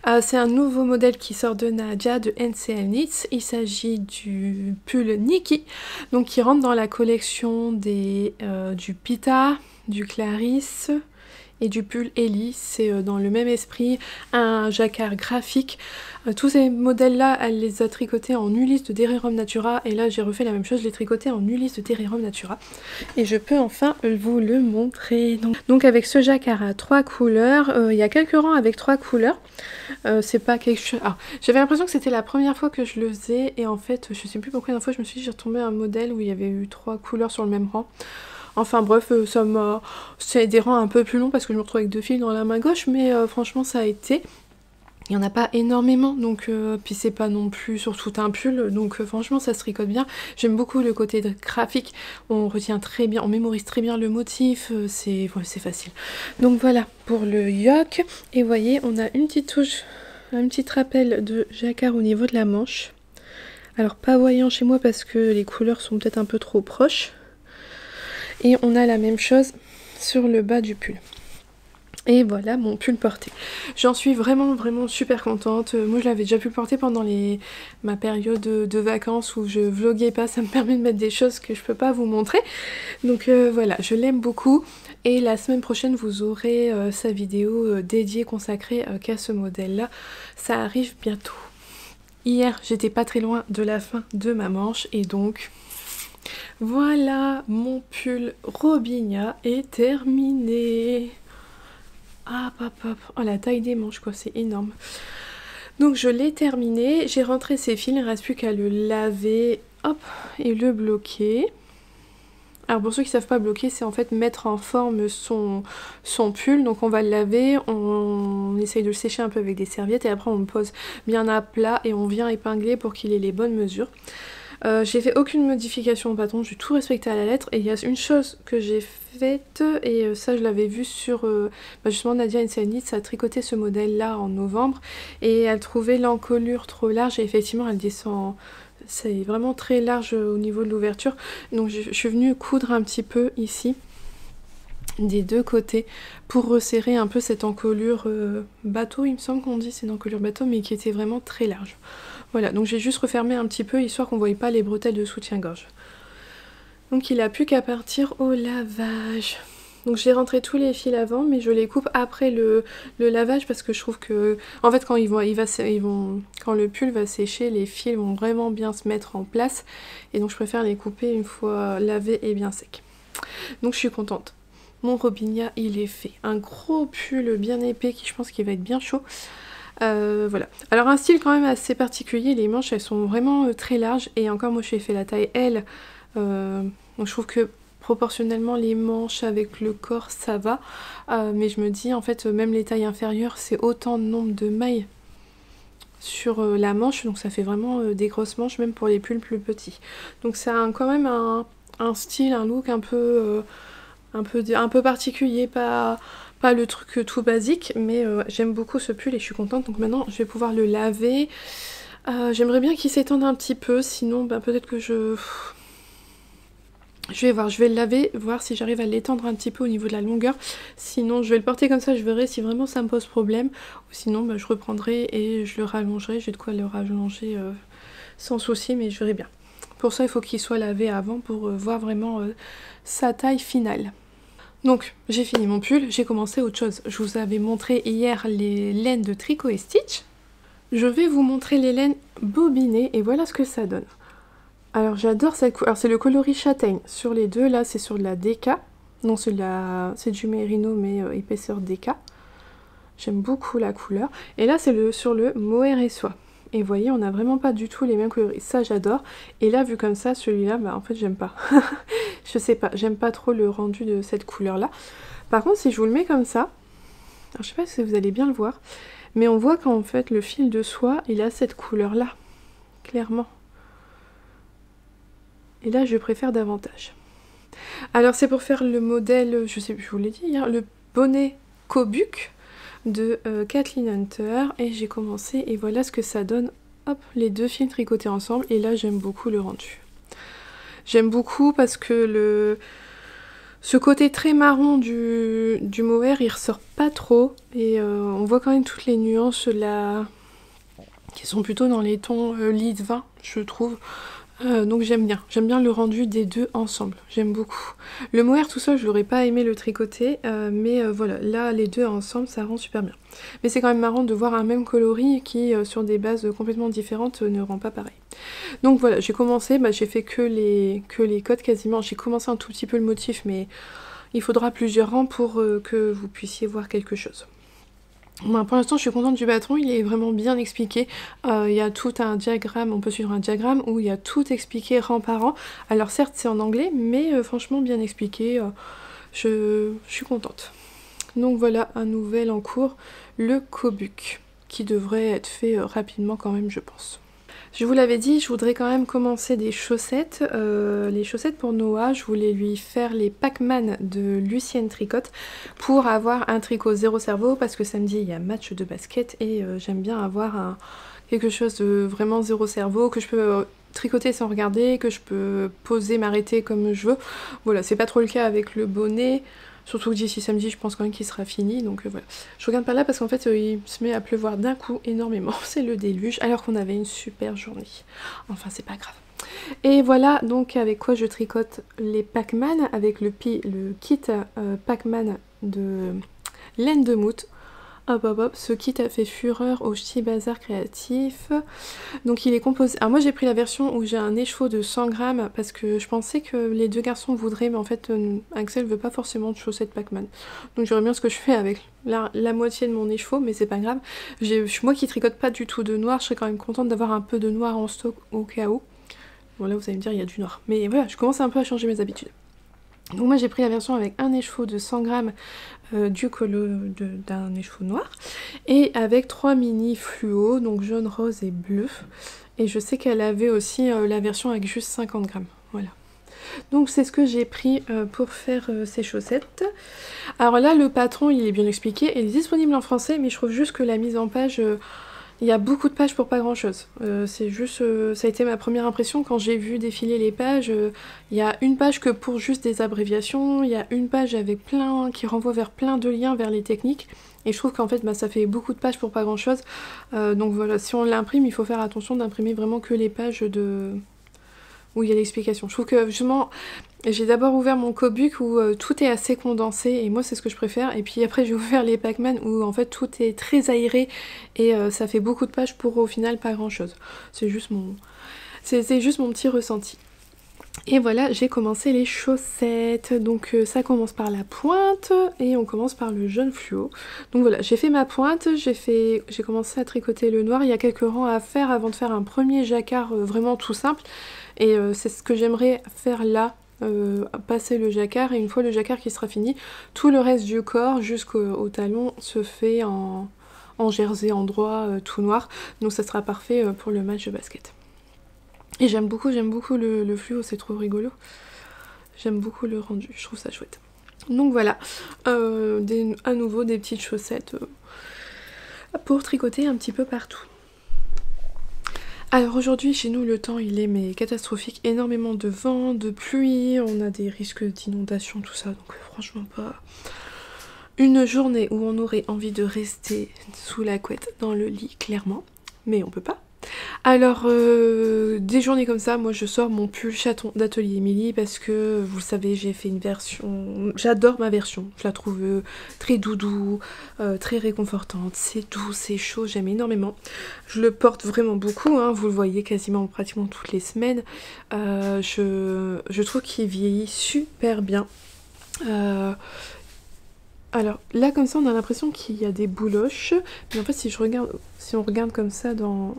Euh, c'est un nouveau modèle qui sort de Nadia de NCL Knits. Il s'agit du pull Nikki, donc qui rentre dans la collection des, euh, du Pita, du Clarisse, et du pull Ellie, c'est euh, dans le même esprit, un jacquard graphique. Euh, tous ces modèles-là, elle les a tricotés en Ulysse de Derirum Natura, et là j'ai refait la même chose, je l'ai tricoté en Ulysse de Derirum Natura. Et je peux enfin vous le montrer. Donc, avec ce jacquard à trois couleurs, euh, il y a quelques rangs avec trois couleurs. c'est pas quelque chose... Ah, j'avais l'impression que c'était la première fois que je le faisais, et en fait, je sais plus pourquoi une fois je me suis dit j'ai retombé un modèle où il y avait eu trois couleurs sur le même rang. Enfin bref, euh, ça m'a... C'est des rangs un peu plus longs parce que je me retrouve avec deux fils dans la main gauche, mais euh, franchement ça a été. Il n'y en a pas énormément, donc euh, puis c'est pas non plus sur tout un pull, donc franchement ça se tricote bien. J'aime beaucoup le côté graphique, on retient très bien, on mémorise très bien le motif, c'est facile. Donc voilà pour le yoke, et voyez on a une petite touche, un petit rappel de jacquard au niveau de la manche. Alors pas voyant chez moi parce que les couleurs sont peut-être un peu trop proches. Et on a la même chose sur le bas du pull. Et voilà mon pull porté. J'en suis vraiment vraiment super contente. Moi je l'avais déjà pu porter pendant ma période de vacances où je vloguais pas. [laughs] Ça me permet de mettre des choses que je peux pas vous montrer. Donc euh, voilà, je l'aime beaucoup. Et la semaine prochaine vous aurez euh, sa vidéo euh, dédiée consacrée qu'à ce modèle là. Ça arrive bientôt. Hier j'étais pas très loin de la fin de ma manche et donc voilà, mon pull Robinia est terminé. Ah, hop, hop. Oh, la taille des manches, quoi, c'est énorme. Donc, je l'ai terminé. J'ai rentré ses fils. Il ne reste plus qu'à le laver, hop, et le bloquer. Alors pour ceux qui ne savent pas bloquer, c'est en fait mettre en forme son, son pull. Donc on va le laver, on, essaye de le sécher un peu avec des serviettes et après on le pose bien à plat et on vient épingler pour qu'il ait les bonnes mesures. Euh, j'ai fait aucune modification au bâton, j'ai tout respecté à la lettre. Et il y a une chose que j'ai faite, et euh, ça je l'avais vu sur euh, bah, justement Nadia Insanit, ça a tricoté ce modèle là en novembre. Et elle trouvait l'encolure trop large, et effectivement elle descend c'est vraiment très large au niveau de l'ouverture. Donc je, suis venue coudre un petit peu ici des deux côtés pour resserrer un peu cette encolure bateau, il me semble qu'on dit c'est une encolure bateau, mais qui était vraiment très large. Voilà, donc j'ai juste refermé un petit peu histoire qu'on ne voyait pas les bretelles de soutien-gorge. Donc il a plus qu'à partir au lavage. Donc j'ai rentré tous les fils avant, mais je les coupe après le, lavage parce que je trouve que, en fait, quand ils vont, ils vont, quand le pull va sécher, les fils vont vraiment bien se mettre en place. Et donc je préfère les couper une fois lavés et bien secs. Donc je suis contente. Mon Robinia, il est fait. Un gros pull bien épais qui je pense qu'il va être bien chaud. Euh, voilà. Alors un style quand même assez particulier. Les manches, elles sont vraiment euh, très larges. Et encore, moi, j'ai fait la taille L. Euh, donc je trouve que proportionnellement les manches avec le corps ça va mais je me dis en fait même les tailles inférieures c'est autant de nombre de mailles sur la manche donc ça fait vraiment des grosses manches même pour les pulls plus petits donc ça a quand même un, un style un look un peu un peu, un peu particulier, pas, pas le truc tout basique, mais euh, j'aime beaucoup ce pull et je suis contente. Donc maintenant, je vais pouvoir le laver. Euh, j'aimerais bien qu'il s'étende un petit peu, sinon bah, peut-être que je... Je vais voir, je vais le laver, voir si j'arrive à l'étendre un petit peu au niveau de la longueur. Sinon, je vais le porter comme ça, je verrai si vraiment ça me pose problème. Ou sinon, bah, je reprendrai et je le rallongerai. J'ai de quoi le rallonger euh, sans souci, mais je verrai bien. Pour ça, il faut qu'il soit lavé avant pour voir vraiment sa taille finale. Donc j'ai fini mon pull, j'ai commencé autre chose. Je vous avais montré hier les laines de tricot et stitch. Je vais vous montrer les laines bobinées et voilà ce que ça donne. Alors j'adore cette couleur, c'est le coloris châtaigne. Sur les deux là c'est sur de la DK. Non c'est du mérino mais euh, épaisseur DK. J'aime beaucoup la couleur. Et là c'est le, sur le mohair et soie. Et vous voyez, on n'a vraiment pas du tout les mêmes couleurs. Ça, j'adore. Et là, vu comme ça, celui-là, bah en fait, j'aime pas. [laughs] je sais pas, j'aime pas trop le rendu de cette couleur-là. Par contre, si je vous le mets comme ça, alors, je sais pas si vous allez bien le voir, mais on voit qu'en fait, le fil de soie, il a cette couleur-là. Clairement. Et là, je préfère davantage. Alors, c'est pour faire le modèle, je sais plus, je vous l'ai dit hier, le bonnet Kobuc de euh, Kathleen Hunter et j'ai commencé et voilà ce que ça donne. Hop, les deux fils tricotés ensemble et là j'aime beaucoup le rendu. J'aime beaucoup parce que le ce côté très marron du, du mohair il ressort pas trop et euh, on voit quand même toutes les nuances là qui sont plutôt dans les tons euh, lit 20 je trouve euh, donc j'aime bien, j'aime bien le rendu des deux ensemble, j'aime beaucoup. Le mohair tout seul, je l'aurais pas aimé le tricoter, euh, mais euh, voilà, là les deux ensemble, ça rend super bien. Mais c'est quand même marrant de voir un même coloris qui, sur des bases complètement différentes, ne rend pas pareil. Donc voilà, j'ai commencé, bah, j'ai fait que les, que les codes quasiment, j'ai commencé un tout petit peu le motif, mais il faudra plusieurs rangs pour que vous puissiez voir quelque chose pour l'instant, je suis contente du patron, il est vraiment bien expliqué. Euh, il y a tout un diagramme, on peut suivre un diagramme où il y a tout expliqué rang par rang. Alors certes, c'est en anglais, mais euh, franchement bien expliqué. Euh, je, suis contente. Donc voilà, un nouvel en cours, le Kobuc, qui devrait être fait rapidement quand même, je pense. Je vous l'avais dit, je voudrais quand même commencer des chaussettes. Euh, les chaussettes pour Noah, je voulais lui faire les Pac-Man de Lucienne Tricotte pour avoir un tricot zéro cerveau parce que samedi il y a match de basket et euh, j'aime bien avoir quelque chose de vraiment zéro cerveau que je peux euh, tricoter sans regarder, que je peux poser, m'arrêter comme je veux. Voilà, c'est pas trop le cas avec le bonnet. Surtout que d'ici samedi, je pense quand même qu'il sera fini. Donc euh, voilà. Je regarde pas là parce qu'en fait, euh, il se met à pleuvoir d'un coup énormément. [laughs] C'est le déluge. Alors qu'on avait une super journée. Enfin, c'est pas grave. Et voilà donc avec quoi je tricote les Pac-Man. Avec le, le kit euh, Pac-Man de laine de mout. Ce kit a fait fureur au Ch'ti Bazar créatif. Donc il est composé... Alors moi j'ai pris la version où j'ai un écheveau de 100 grammes parce que je pensais que les deux garçons voudraient mais en fait euh, Axel veut pas forcément de chaussettes Pac-Man. Donc j'aurais bien ce que je fais avec la, moitié de mon écheveau mais c'est pas grave. Moi qui tricote pas du tout de noir, je serais quand même contente d'avoir un peu de noir en stock au cas où. Bon là vous allez me dire il y a du noir. Mais voilà, je commence un peu à changer mes habitudes. Donc moi j'ai pris la version avec un écheveau de 100 grammes euh, du colo d'un écheveau noir et avec trois mini fluo, donc jaune, rose et bleu. Et je sais qu'elle avait aussi euh, la version avec juste 50 grammes. Voilà. Donc c'est ce que j'ai pris euh, pour faire ces chaussettes. Alors là le patron il est bien expliqué, il est disponible en français mais je trouve juste que la mise en page il y a beaucoup de pages pour pas grand chose. Euh, c'est juste, euh, ça a été ma première impression quand j'ai vu défiler les pages. Euh, il y a une page que pour juste des abréviations, il y a une page avec plein, qui renvoie vers plein de liens vers les techniques. Et je trouve qu'en fait bah, ça fait beaucoup de pages pour pas grand chose. donc voilà, si on l'imprime, il faut faire attention d'imprimer vraiment que les pages de où il y a l'explication. Je trouve que justement J'ai d'abord ouvert mon Kobuc où euh, tout est assez condensé et moi c'est ce que je préfère. Et puis après j'ai [laughs] ouvert les Pac-Man où en fait tout est très aéré et euh, ça fait beaucoup de pages pour au final pas grand chose. C'est juste mon... Juste mon petit ressenti. Et voilà, j'ai commencé les chaussettes. Donc euh, ça commence par la pointe et on commence par le jaune fluo. Donc voilà, j'ai fait ma pointe, j'ai fait, j'ai commencé à tricoter le noir. Il y a quelques rangs à faire avant de faire un premier jacquard vraiment tout simple. Et c'est ce que j'aimerais faire là euh, passer le jacquard et une fois le jacquard qui sera fini, tout le reste du corps jusqu'au talon se fait en, jersey en droit euh, tout noir. Donc ça sera parfait euh, pour le match de basket. Et j'aime beaucoup, j'aime beaucoup le, le fluo, c'est trop rigolo. J'aime beaucoup le rendu, je trouve ça chouette. Donc voilà, à nouveau des petites chaussettes pour tricoter un petit peu partout. Alors aujourd'hui chez nous le temps il est mais catastrophique, énormément de vent, de pluie, on a des risques d'inondation, tout ça, donc franchement pas une journée où on aurait envie de rester sous la couette dans le lit clairement, mais on peut pas. Alors, euh, des journées comme ça, moi je sors mon pull chaton d'Atelier Emily parce que, vous le savez, j'ai fait une version... J'adore ma version, je la trouve euh, très doudou, euh, très réconfortante, c'est doux, c'est chaud, j'aime énormément. Je le porte vraiment beaucoup, hein, vous le voyez quasiment pratiquement toutes les semaines. je, je trouve qu'il vieillit super bien. alors là comme ça on a l'impression qu'il y a des bouloches, mais en fait si je regarde, si on regarde comme ça dans,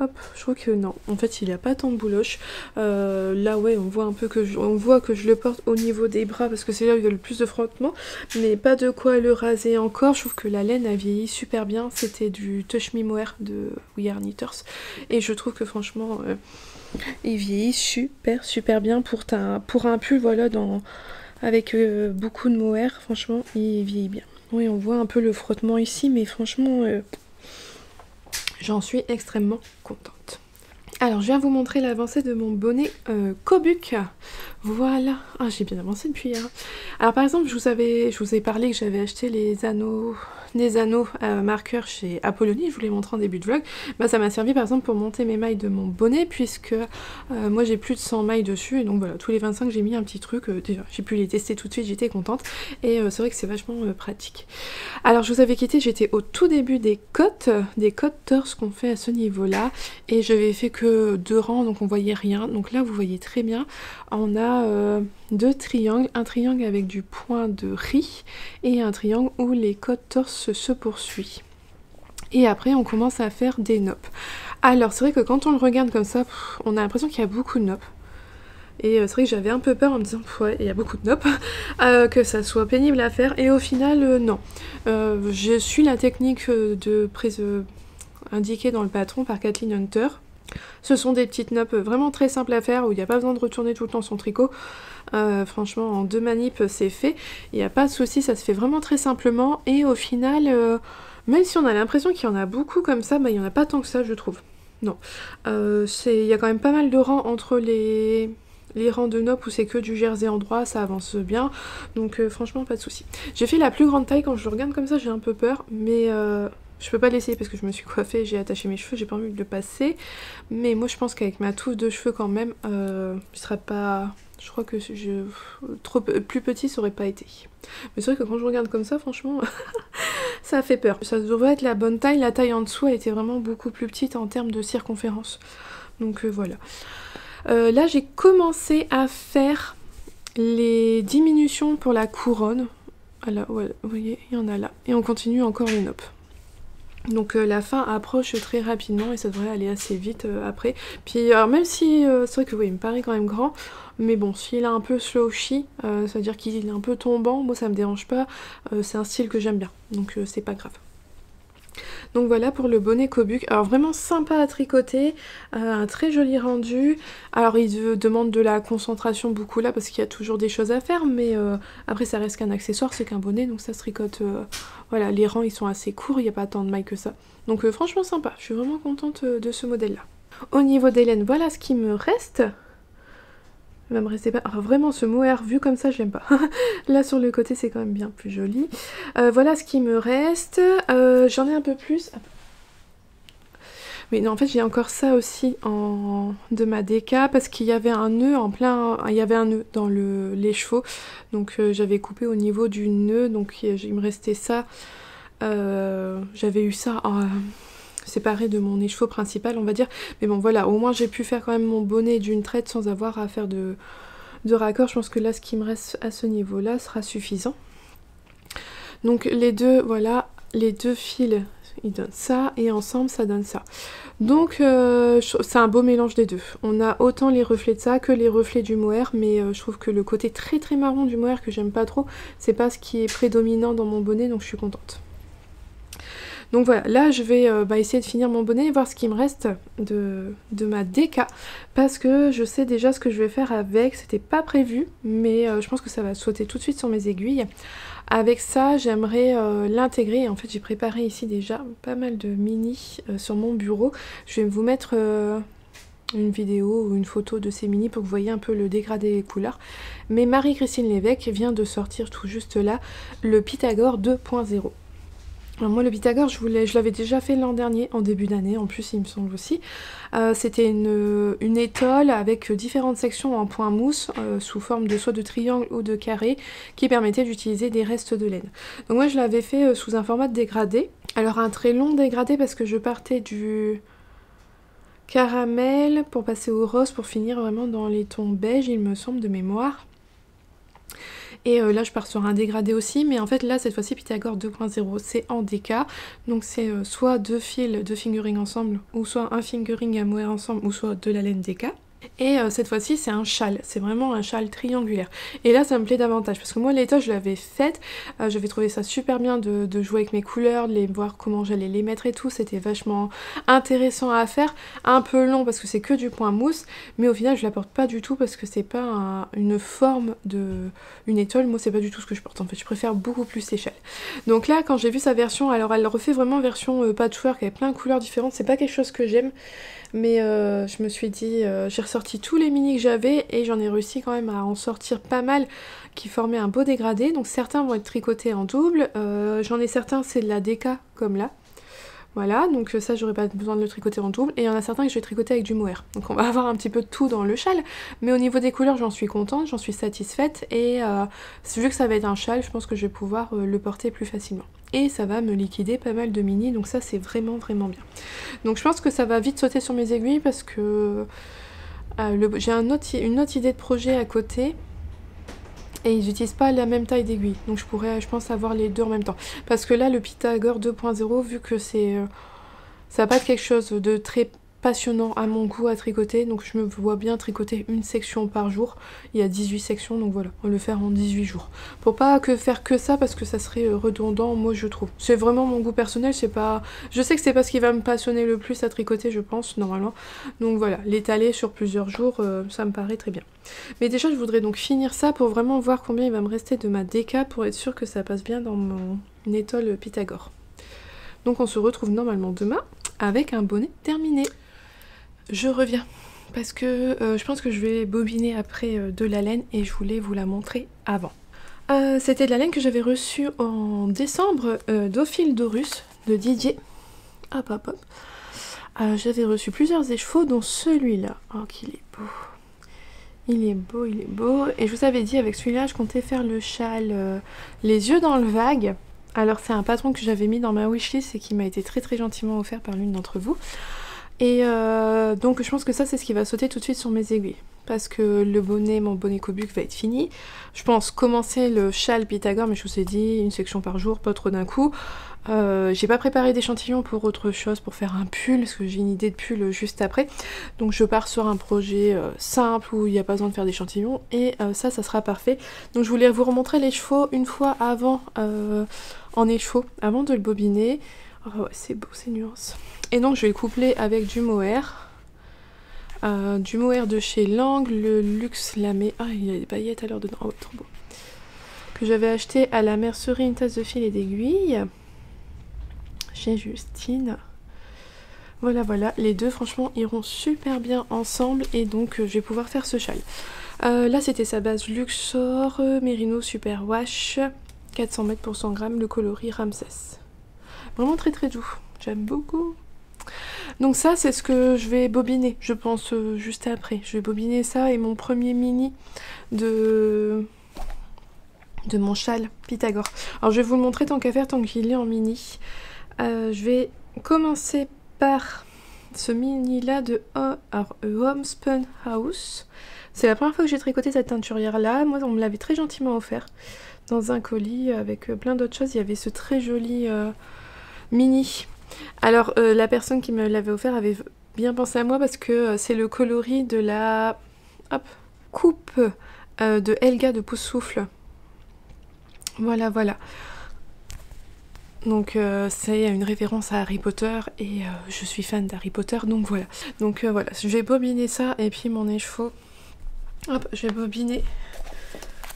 Hop, je crois que non. En fait, il n'y a pas tant de bouloches. Euh, là, ouais, on voit un peu que je, le porte au niveau des bras parce que c'est là où il y a le plus de frottement. Mais pas de quoi le raser encore. Je trouve que la laine a vieilli super bien. C'était du Touch Me Mohair de We Are Knitters. Et je trouve que franchement, euh, il vieillit super, super bien pour, un, pour un pull, voilà, dans, avec euh, beaucoup de mohair. Franchement, il vieillit bien. Oui, on voit un peu le frottement ici, mais franchement... J'en suis extrêmement contente. Alors je viens vous montrer l'avancée de mon bonnet euh, Kobuc. Voilà, ah, j'ai bien avancé depuis hier. Alors par exemple, je vous ai parlé que j'avais acheté les anneaux des anneaux euh, marqueurs chez Apollonie, je vous l'ai montré en début de vlog, bah, ça m'a servi par exemple pour monter mes mailles de mon bonnet puisque euh, moi j'ai plus de 100 mailles dessus et donc voilà, tous les 25 j'ai mis un petit truc, euh, j'ai pu les tester tout de suite, j'étais contente et c'est vrai que c'est vachement pratique. Alors je vous avais quitté, j'étais au tout début des cotes, des cotes torse qu'on fait à ce niveau-là et je n'avais fait que deux rangs donc on voyait rien, donc là vous voyez très bien, on a deux triangles, un triangle avec du point de riz et un triangle où les côtes torse se poursuivent. Et après on commence à faire des noppes. Alors c'est vrai que quand on le regarde comme ça, on a l'impression qu'il y a beaucoup de noppes. Et euh, c'est vrai que j'avais un peu peur en me disant, ouais, il y a beaucoup de noppes, [laughs] euh, que ça soit pénible à faire. Et au final, euh, non. je suis la technique de prise indiquée dans le patron par Kathleen Hunter. Ce sont des petites noppes vraiment très simples à faire où il n'y a pas besoin de retourner tout le temps son tricot. Euh, franchement, en deux manips, c'est fait. Il n'y a pas de souci, ça se fait vraiment très simplement. Et au final, euh, même si on a l'impression qu'il y en a beaucoup comme ça, bah, il n'y en a pas tant que ça, je trouve. Non. Euh, il y a quand même pas mal de rangs entre les, rangs de nopp où c'est que du jersey en droit, ça avance bien. Donc franchement, pas de souci. J'ai fait la plus grande taille, quand je regarde comme ça, j'ai un peu peur. Mais je peux pas l'essayer parce que je me suis coiffée, j'ai attaché mes cheveux, j'ai pas envie de le passer. Mais moi je pense qu'avec ma touffe de cheveux quand même, euh, je serais pas... Je crois que je... Trop plus petit ça aurait pas été. Mais c'est vrai que quand je regarde comme ça, franchement, [laughs] ça fait peur. Ça devrait être la bonne taille. La taille en dessous a été vraiment beaucoup plus petite en termes de circonférence. Donc euh, voilà. Euh, là j'ai commencé à faire les diminutions pour la couronne. Ah là, vous voyez, il y en a là. Et on continue encore les noppes. Donc euh, la fin approche très rapidement et ça devrait aller assez vite euh, après. Puis alors même si euh, c'est vrai que oui il me paraît quand même grand, mais bon s'il est un peu slouchy, ça veut dire qu'il est un peu tombant, moi ça me dérange pas, c'est un style que j'aime bien, donc c'est pas grave. Donc voilà pour le bonnet Kobuc. Alors vraiment sympa à tricoter, euh, un très joli rendu. Alors il demande de la concentration beaucoup là parce qu'il y a toujours des choses à faire, mais euh, après ça reste qu'un accessoire, c'est qu'un bonnet, donc ça se tricote. Euh, voilà, les rangs ils sont assez courts, il n'y a pas tant de mailles que ça. Donc franchement sympa, je suis vraiment contente de ce modèle là. Au niveau des laines, voilà ce qui me reste. Il va me rester pas... vraiment, ce mohair vu comme ça, je l'aime pas. [laughs] Là, sur le côté, c'est quand même bien plus joli. Euh, voilà ce qui me reste. Euh, j'en ai un peu plus. Oui, non, en fait, j'ai encore ça aussi en... de ma DK parce qu'il y avait un nœud en plein. Il y avait un nœud dans le... les chevaux. Donc, euh, j'avais coupé au niveau du nœud. Donc, il me restait ça. J'avais eu ça séparé de mon écheveau principal, on va dire. Mais bon, voilà, au moins, j'ai pu faire quand même mon bonnet d'une traite sans avoir à faire de, de raccord. Je pense que là, ce qui me reste à ce niveau-là sera suffisant. Donc, les deux, voilà, les deux fils il donne ça, et ensemble ça donne ça. Donc euh, c'est un beau mélange des deux. On a autant les reflets de ça que les reflets du mohair, mais euh, je trouve que le côté très très marron du mohair que j'aime pas trop, c'est pas ce qui est prédominant dans mon bonnet, donc je suis contente. Donc voilà, là je vais euh, bah, essayer de finir mon bonnet et voir ce qui me reste de, ma DK parce que je sais déjà ce que je vais faire avec, c'était pas prévu mais je pense que ça va sauter tout de suite sur mes aiguilles. Avec ça, j'aimerais euh, l'intégrer. En fait, j'ai préparé ici déjà pas mal de mini euh, sur mon bureau. Je vais vous mettre euh, une vidéo ou une photo de ces mini pour que vous voyez un peu le dégradé des couleurs. Mais Marie-Christine Lévesque vient de sortir tout juste là le Pythagore 2.0. Alors moi le Pythagore je, l'avais déjà fait l'an dernier, en début d'année en plus il me semble aussi. Euh, c'était une, une, étole avec différentes sections en point mousse euh, sous forme de soit de triangle ou de carré qui permettait d'utiliser des restes de laine. Donc moi je l'avais fait euh, sous un format dégradé. Alors un très long dégradé parce que je partais du caramel pour passer au rose pour finir vraiment dans les tons beige il me semble de mémoire. Et euh, là je pars sur un dégradé aussi, mais en fait là cette fois-ci Pythagore 2.0 c'est en DK, donc c'est euh, soit deux fils de fingering ensemble, ou soit un fingering à mohair ensemble, ou soit de la laine DK. Et euh, cette fois-ci, c'est un châle. C'est vraiment un châle triangulaire. Et là, ça me plaît davantage. Parce que moi, l'état, je l'avais faite. Euh, j'avais trouvé ça super bien de, jouer avec mes couleurs, de voir comment j'allais les mettre et tout. C'était vachement intéressant à faire. Un peu long parce que c'est que du point mousse. Mais au final, je la porte pas du tout parce que c'est pas une forme de... Une étoile. Moi, c'est pas du tout ce que je porte. En fait, je préfère beaucoup plus l'échelle. Donc là, quand j'ai vu sa version, alors elle refait vraiment version euh, patchwork avec plein de couleurs différentes. C'est pas quelque chose que j'aime. Mais euh, je me suis dit, euh, j'ai ressorti tous les mini que j'avais et j'en ai réussi quand même à en sortir pas mal qui formaient un beau dégradé. Donc certains vont être tricotés en double, euh, j'en ai certains c'est de la DK comme là. Voilà, donc ça j'aurais pas besoin de le tricoter en double. Et il y en a certains que je vais tricoter avec du mohair. Donc on va [laughs] avoir un petit peu de tout dans le châle. Mais au niveau des couleurs j'en suis contente, j'en suis satisfaite. Et vu que ça va être un châle, je pense que je vais pouvoir le porter plus facilement et ça va me liquider pas mal de mini donc ça c'est vraiment vraiment bien. Donc je pense que ça va vite sauter sur mes aiguilles parce que euh, j'ai un une autre idée de projet à côté et ils n'utilisent pas la même taille d'aiguille. Donc je pourrais je pense avoir les deux en même temps. Parce que là le Pythagore 2.0 vu que c'est euh, ça va pas être quelque chose de très passionnant à mon goût à tricoter donc je me vois bien tricoter une section par jour. Il y a 18 sections donc voilà on le faire en 18 jours. Pour pas que faire que ça parce que ça serait euh, redondant moi je trouve. C'est vraiment mon goût personnel c'est pas je sais que c'est pas ce qui va me passionner le plus à tricoter je pense normalement. Donc voilà l'étaler sur plusieurs jours euh, ça me paraît très bien. Mais déjà je voudrais donc finir ça pour vraiment voir combien il va me rester de ma DK pour être sûr que ça passe bien dans mon étole Pythagore. Donc on se retrouve normalement demain avec un bonnet terminé je reviens parce que euh, je pense que je vais bobiner après euh, de la laine et je voulais vous la montrer avant. Euh, c'était de la laine que j'avais reçue en décembre d'Ophile Dorus de Didier. Hop hop hop. j'avais reçu plusieurs écheveaux dont celui-là. Oh qu'il est beau. Il est beau, il est beau. Et je vous avais dit avec celui-là je comptais faire le châle les yeux dans le vague. Alors c'est un patron que j'avais mis dans ma wishlist et qui m'a été très très gentiment offert par l'une d'entre vous. Et euh, donc je pense que ça c'est ce qui va sauter tout de suite sur mes aiguilles. Parce que le bonnet, mon bonnet Cobuc va être fini. Je pense commencer le châle Pythagore, mais je vous ai dit, une section par jour, pas trop d'un coup. Euh, j'ai pas préparé d'échantillons pour autre chose, pour faire un pull, parce que j'ai une idée de pull juste après. Donc je pars sur un projet euh, simple où il n'y a pas besoin de faire d'échantillons. Et ça, ça sera parfait. Donc je voulais vous remontrer les chevaux une fois avant, en écheveau, avant de le bobiner. Oh c'est beau ces nuances. Et donc je vais le coupler avec du mohair. Euh, du mohair de chez Lang, le Luxe Lamé. Ah, il y a des paillettes à l'heure dedans. Oh, trop beau. Que j'avais acheté à la mercerie une tasse de fil et d'aiguille. Chez Justine. Voilà, voilà. Les deux, franchement, iront super bien ensemble. Et donc, euh, je vais pouvoir faire ce châle. Euh, là, c'était sa base Luxor Merino Super Wash. 400 mètres pour 100 grammes. Le coloris Ramsès. Vraiment très très doux. J'aime beaucoup. Donc ça, c'est ce que je vais bobiner, je pense, euh, juste après. Je vais bobiner ça et mon premier mini de de mon châle Pythagore. Alors je vais vous le montrer tant qu'à faire, tant qu'il est en mini. Euh, je vais commencer par ce mini là de Homespun House. C'est la première fois que j'ai tricoté cette teinturière là. Moi on me l'avait très gentiment offert dans un colis avec euh, plein d'autres choses. Il y avait ce très joli mini. Alors la personne qui me l'avait offert avait bien pensé à moi parce que c'est le coloris de la coupe de Helga de Pouce. Voilà, voilà. Donc euh, c'est une référence à Harry Potter et euh, je suis fan d'Harry Potter donc voilà. Donc euh, voilà, je vais bobiner ça et puis mon écheveau. Hop, je vais bobiner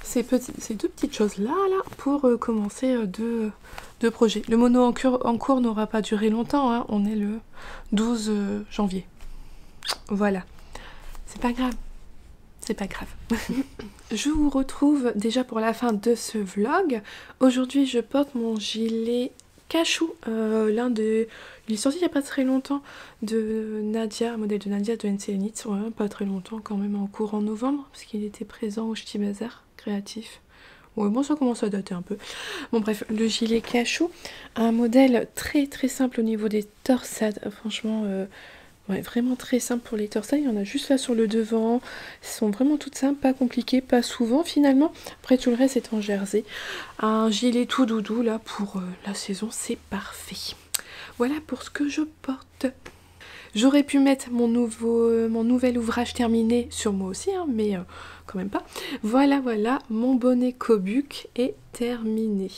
ces, deux petites choses là pour commencer deux, projets. Le mono en, en cours n'aura pas duré longtemps, hein. on est le 12 janvier. Voilà, c'est pas grave c'est pas grave. [laughs] je vous retrouve déjà pour la fin de ce vlog. Aujourd'hui, je porte mon gilet cachou, euh, l'un de... Il est sorti il n'y a pas très longtemps de Nadia, modèle de Nadia de NC pas très longtemps quand même en courant novembre, parce qu'il était présent au Ch'ti Bazar créatif. Ouais, bon, ça commence à dater un peu. Bon, bref, le gilet cachou, un modèle très très simple au niveau des torsades. Franchement, euh, vraiment très simple pour les torsades. Il y en a juste là sur le devant. Ils sont vraiment toutes simples, pas compliquées, pas souvent finalement. Après tout le reste est en jersey. Un gilet tout doudou là pour euh, la saison, c'est parfait. Voilà pour ce que je porte. J'aurais pu mettre mon, nouveau, euh, mon nouvel ouvrage terminé sur moi aussi, hein, mais euh, quand même pas. Voilà, voilà, mon bonnet Cobuc est terminé.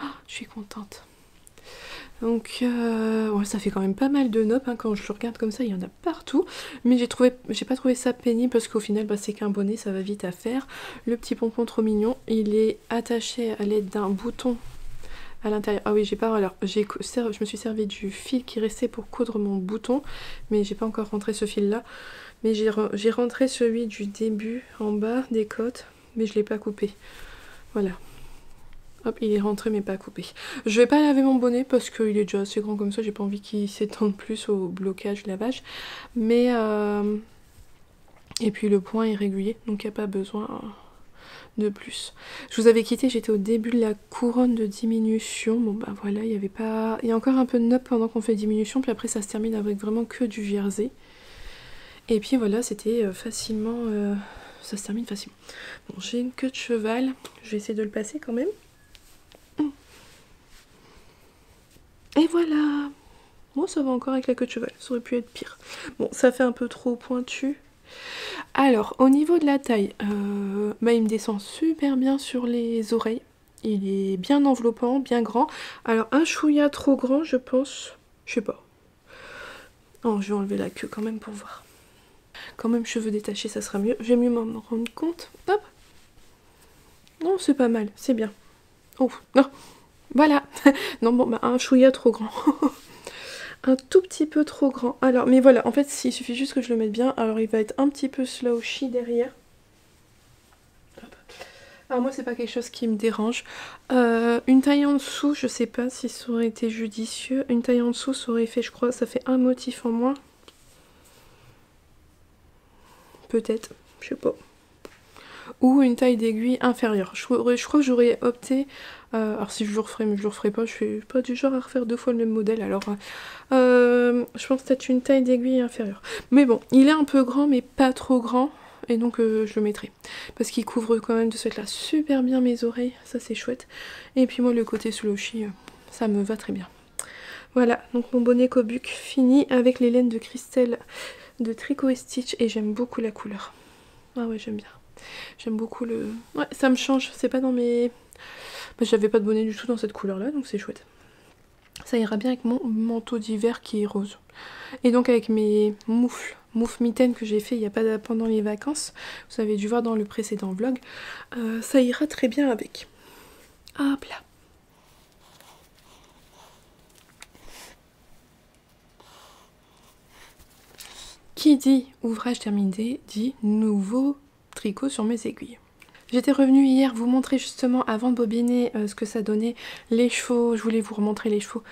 Oh, je suis contente. Donc euh, ça fait quand même pas mal de nops hein, quand je le regarde comme ça, il y en a partout. Mais j'ai trouvé, pas trouvé ça pénible parce qu'au final bah, c'est qu'un bonnet, ça va vite à faire. Le petit pompon trop mignon, il est attaché à l'aide d'un bouton à l'intérieur. Ah oui, j'ai pas. Alors, j'ai je me suis servi du fil qui restait pour coudre mon bouton, mais j'ai pas encore rentré ce fil là. Mais j'ai rentré celui du début en bas des côtes, mais je l'ai pas coupé. Voilà. Hop, il est rentré mais pas coupé. Je vais pas laver mon bonnet parce qu'il est déjà assez grand comme ça, j'ai pas envie qu'il s'étende plus au blocage lavage. Mais euh... et puis le point est régulier, donc il n'y a pas besoin de plus. Je vous avais quitté, j'étais au début de la couronne de diminution. Bon bah voilà, il y avait pas. Il y a encore un peu de nope pendant qu'on fait diminution, puis après ça se termine avec vraiment que du jersey. Et puis voilà, c'était euh, facilement. Euh, ça se termine facilement. Bon, j'ai une queue de cheval, je vais essayer de le passer quand même. Et voilà Bon, ça va encore avec la queue de cheval, ça aurait pu être pire. Bon, ça fait un peu trop pointu. Alors, au niveau de la taille, euh, bah, il me descend super bien sur les oreilles. Il est bien enveloppant, bien grand. Alors, un chouïa trop grand, je pense. Je sais pas. Oh, je vais enlever la queue quand même pour voir. Quand même, cheveux détachés, ça sera mieux. J'ai mieux m'en rendre compte. Hop Non, c'est pas mal, c'est bien. Oh, non voilà. [laughs] non, bon, bah, un chouïa trop grand. [laughs] un tout petit peu trop grand. Alors, mais voilà, en fait, il suffit juste que je le mette bien. Alors, il va être un petit peu slouchy derrière. Alors moi, c'est pas quelque chose qui me dérange. Euh, une taille en dessous, je sais pas si ça aurait été judicieux. Une taille en dessous, ça aurait fait, je crois, ça fait un motif en moins. Peut-être, je sais pas ou une taille d'aiguille inférieure. Je, je, crois que j'aurais opté, euh, alors si je le referai, mais je le referai pas, je suis pas du genre à refaire deux fois le même modèle, alors euh, je pense peut-être une taille d'aiguille inférieure. Mais bon, il est un peu grand, mais pas trop grand, et donc euh, je le mettrai. Parce qu'il couvre quand même de cette là super bien mes oreilles, ça c'est chouette. Et puis moi le côté slouchy, ça me va très bien. Voilà, donc mon bonnet Cobuc fini avec les laines de Christelle de Tricot et Stitch, et j'aime beaucoup la couleur. Ah ouais, j'aime bien. J'aime beaucoup le... Ouais, ça me change, c'est pas dans mes... Bah, J'avais pas de bonnet du tout dans cette couleur là, donc c'est chouette. Ça ira bien avec mon manteau d'hiver qui est rose. Et donc avec mes moufles, moufles mitaines que j'ai fait il y a pas pendant les vacances, vous avez dû voir dans le précédent vlog, euh, ça ira très bien avec. Hop là Qui dit ouvrage terminé dit nouveau tricot sur mes aiguilles. J'étais revenue hier vous montrer justement avant de bobiner ce que ça donnait les chevaux. Je voulais vous remontrer les chevaux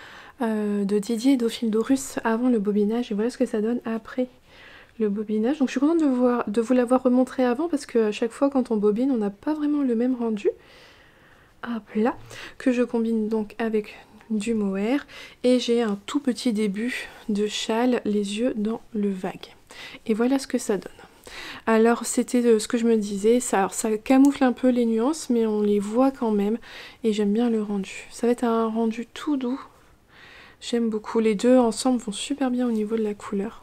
de Didier Dauphine-Dorus avant le bobinage et voilà ce que ça donne après le bobinage. Donc je suis contente de, vous l'avoir remontré avant parce que chaque fois quand on bobine on n'a pas vraiment le même rendu. Hop là, que je combine donc avec du mohair et j'ai un tout petit début de châle les yeux dans le vague. Et voilà ce que ça donne. Alors c'était euh, ce que je me disais, ça, ça camoufle un peu les nuances mais on les voit quand même et j'aime bien le rendu. Ça va être un rendu tout doux, j'aime beaucoup. Les deux ensemble vont super bien au niveau de la couleur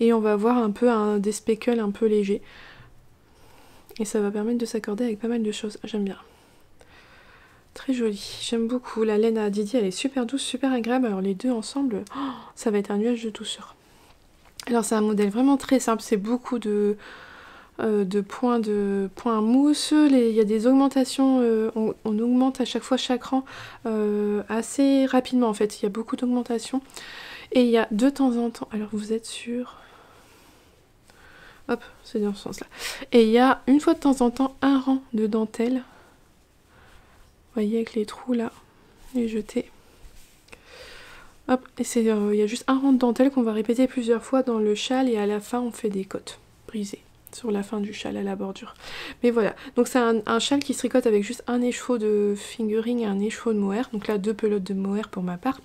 et on va avoir un peu un, des speckles un peu légers. Et ça va permettre de s'accorder avec pas mal de choses, j'aime bien. Très joli, j'aime beaucoup. La laine à Didier, elle est super douce, super agréable. Alors les deux ensemble, oh, ça va être un nuage de douceur. Alors c'est un modèle vraiment très simple, c'est beaucoup de, euh, points de points mousse. Il y a des augmentations, euh, on, augmente à chaque fois chaque rang euh, assez rapidement en fait. Il y a beaucoup d'augmentations. Et il y a de temps en temps, alors vous êtes sûr Hop, c'est dans ce sens-là. Et il y a une fois de temps en temps un rang de dentelle. Vous voyez avec les trous là, les jetés. Et euh, il y a juste un rang de dentelle qu'on va répéter plusieurs fois dans le châle et à la fin on fait des côtes brisées sur la fin du châle à la bordure. Mais voilà, donc c'est un, châle qui se tricote avec juste un écheveau de fingering et un écheveau de mohair. Donc là deux pelotes de mohair pour ma part.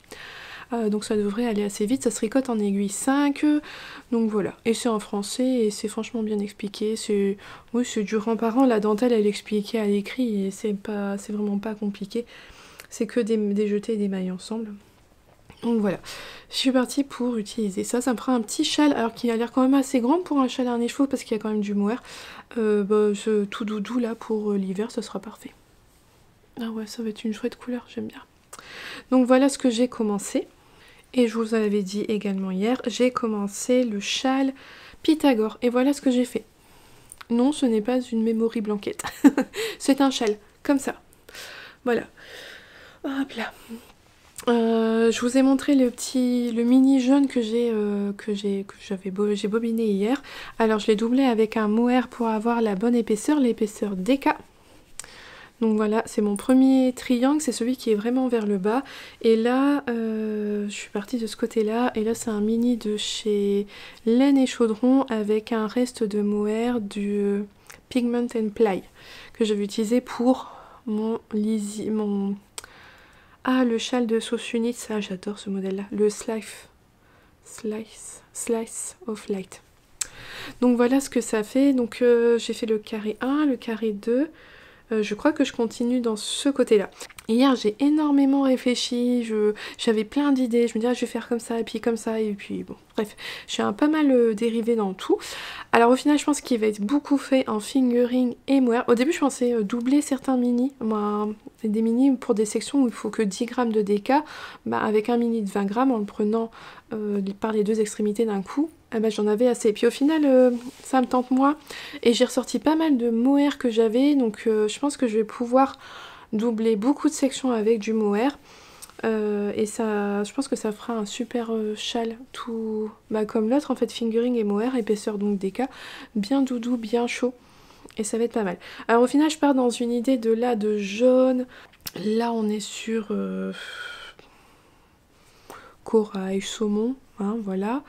Euh, donc ça devrait aller assez vite, ça se tricote en aiguille 5, donc voilà. Et c'est en français et c'est franchement bien expliqué, c'est oui, du rang par la dentelle elle est expliquée à l'écrit et c'est vraiment pas compliqué. C'est que des, des jetés et des mailles ensemble. Donc voilà, je suis partie pour utiliser ça. Ça me prend un petit châle, alors qu'il a l'air quand même assez grand pour un châle à un chevaux parce qu'il y a quand même du mohair. Euh, bah, ce tout doudou là pour euh, l'hiver, ça sera parfait. Ah ouais, ça va être une chouette couleur, j'aime bien. Donc voilà ce que j'ai commencé. Et je vous avais dit également hier, j'ai commencé le châle Pythagore. Et voilà ce que j'ai fait. Non, ce n'est pas une memory blanquette. [laughs] C'est un châle, comme ça. Voilà. Hop là. Euh, je vous ai montré le petit, le mini jaune que j'ai, euh, que j'ai, que j'avais, j'ai bobiné hier. Alors je l'ai doublé avec un mohair pour avoir la bonne épaisseur, l'épaisseur DK. Donc voilà, c'est mon premier triangle, c'est celui qui est vraiment vers le bas. Et là, euh, je suis partie de ce côté-là. Et là, c'est un mini de chez Laine et Chaudron avec un reste de mohair du Pigment and Ply que je vais utiliser pour mon lisi, mon... Ah, le châle de sauce unite, ça j'adore ce modèle-là. Le Slice, Slice, Slice of Light. Donc voilà ce que ça fait. Donc euh, j'ai fait le carré 1, le carré 2, euh, je crois que je continue dans ce côté-là. Hier, j'ai énormément réfléchi, j'avais plein d'idées, je me disais ah, je vais faire comme ça et puis comme ça et puis bon, bref, je suis un pas mal euh, dérivé dans tout. Alors au final, je pense qu'il va être beaucoup fait en fingering et mohair. Au début, je pensais euh, doubler certains mini, des mini pour des sections où il faut que 10 grammes de DK, bah, avec un mini de 20 grammes en le prenant par les deux extrémités d'un coup, ah bah, j'en avais assez. Et puis au final, euh, ça me tente moi. Et j'ai ressorti pas mal de mohair que j'avais. Donc euh, je pense que je vais pouvoir doubler beaucoup de sections avec du mohair. Euh, et ça, je pense que ça fera un super châle tout bah, comme l'autre en fait, fingering et mohair, épaisseur donc des cas, bien doudou, bien chaud. Et ça va être pas mal. Alors au final, je pars dans une idée de là, de jaune. Là, on est sur corail, saumon, hein, voilà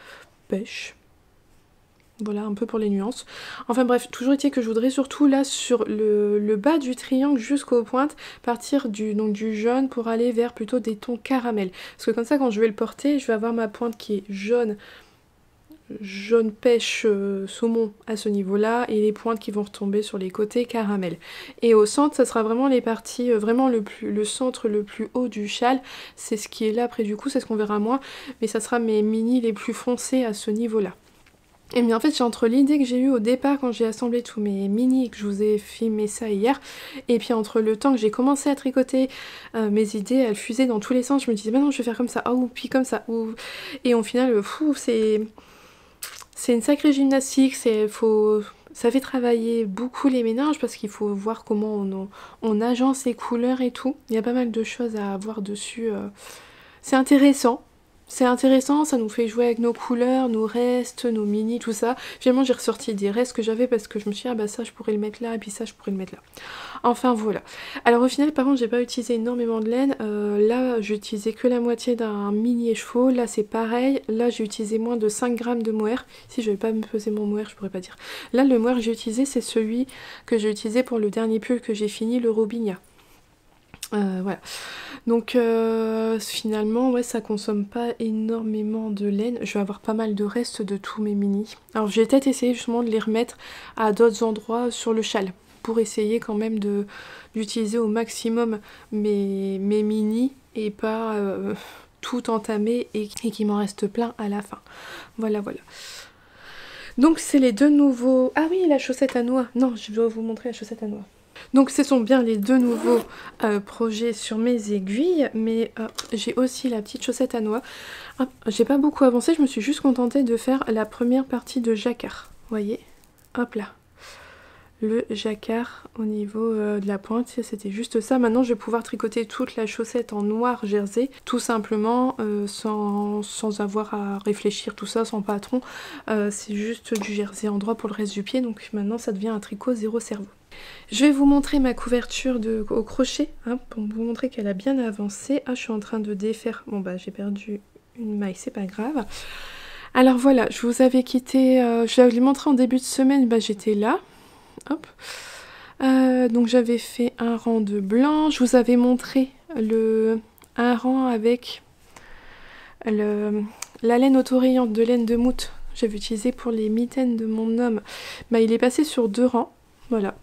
Voilà un peu pour les nuances. Enfin bref, toujours est que je voudrais surtout là sur le, bas du triangle jusqu'aux pointes partir du, donc, du jaune pour aller vers plutôt des tons caramel. Parce que comme ça quand je vais le porter, je vais avoir ma pointe qui est jaune, jaune pêche euh, saumon à ce niveau là et les pointes qui vont retomber sur les côtés caramel. Et au centre ça sera vraiment les parties, euh, vraiment le, plus, le centre le plus haut du châle, c'est ce qui est là près du cou, c'est ce qu'on verra moins, mais ça sera mes mini les plus foncés à ce niveau là. Et bien en fait j'ai entre l'idée que j'ai eue au départ quand j'ai assemblé tous mes mini et que je vous ai filmé ça hier et puis entre le temps que j'ai commencé à tricoter euh, mes idées elles fusaient dans tous les sens je me disais non je vais faire comme ça oh puis comme ça ou et au final fou c'est c'est une sacrée gymnastique c'est faut ça fait travailler beaucoup les ménages parce qu'il faut voir comment on, on, agence les couleurs et tout il y a pas mal de choses à voir dessus euh. c'est intéressant c'est intéressant, ça nous fait jouer avec nos couleurs, nos restes, nos mini, tout ça. Finalement, j'ai ressorti des restes que j'avais parce que je me suis dit, ah bah ça, je pourrais le mettre là, et puis ça, je pourrais le mettre là. Enfin, voilà. Alors, au final, par contre, j'ai pas utilisé énormément de laine. Euh, là, j'ai utilisé que la moitié d'un mini écheveau. Là, c'est pareil. Là, j'ai utilisé moins de 5 grammes de mohair. Si je vais pas me peser mon mohair, je pourrais pas dire. Là, le mohair que j'ai utilisé, c'est celui que j'ai utilisé pour le dernier pull que j'ai fini, le Robinia. Euh, voilà. Donc euh, finalement, ouais, ça consomme pas énormément de laine. Je vais avoir pas mal de restes de tous mes mini. Alors j'ai peut-être essayé justement de les remettre à d'autres endroits sur le châle pour essayer quand même d'utiliser au maximum mes, mes mini et pas euh, tout entamer et, et qu'il m'en reste plein à la fin. Voilà, voilà. Donc c'est les deux nouveaux... Ah oui, la chaussette à noix. Non, je vais vous montrer la chaussette à noix. Donc ce sont bien les deux nouveaux euh, projets sur mes aiguilles, mais euh, j'ai aussi la petite chaussette à noix. J'ai pas beaucoup avancé, je me suis juste contentée de faire la première partie de jacquard. Voyez Hop là le jacquard au niveau euh, de la pointe, c'était juste ça. Maintenant je vais pouvoir tricoter toute la chaussette en noir jersey, tout simplement sans, sans, avoir à réfléchir tout ça, sans patron. C'est juste du jersey en droit pour le reste du pied, donc maintenant ça devient un tricot zéro cerveau. Je vais vous montrer ma couverture au crochet, hein, pour vous montrer qu'elle a bien avancé. Ah, je suis en train de défaire. Bon, bah, j'ai perdu une maille, c'est pas grave. Alors voilà, je vous avais quitté, euh, je l'avais montré en début de semaine, bah, j'étais là. Euh, donc j'avais fait un rang de blanc. Je vous avais montré le, un rang avec la laine autorayante de laine de moute. J'avais utilisé pour les mitaines de mon homme. Bah, il est passé sur deux rangs. Voilà.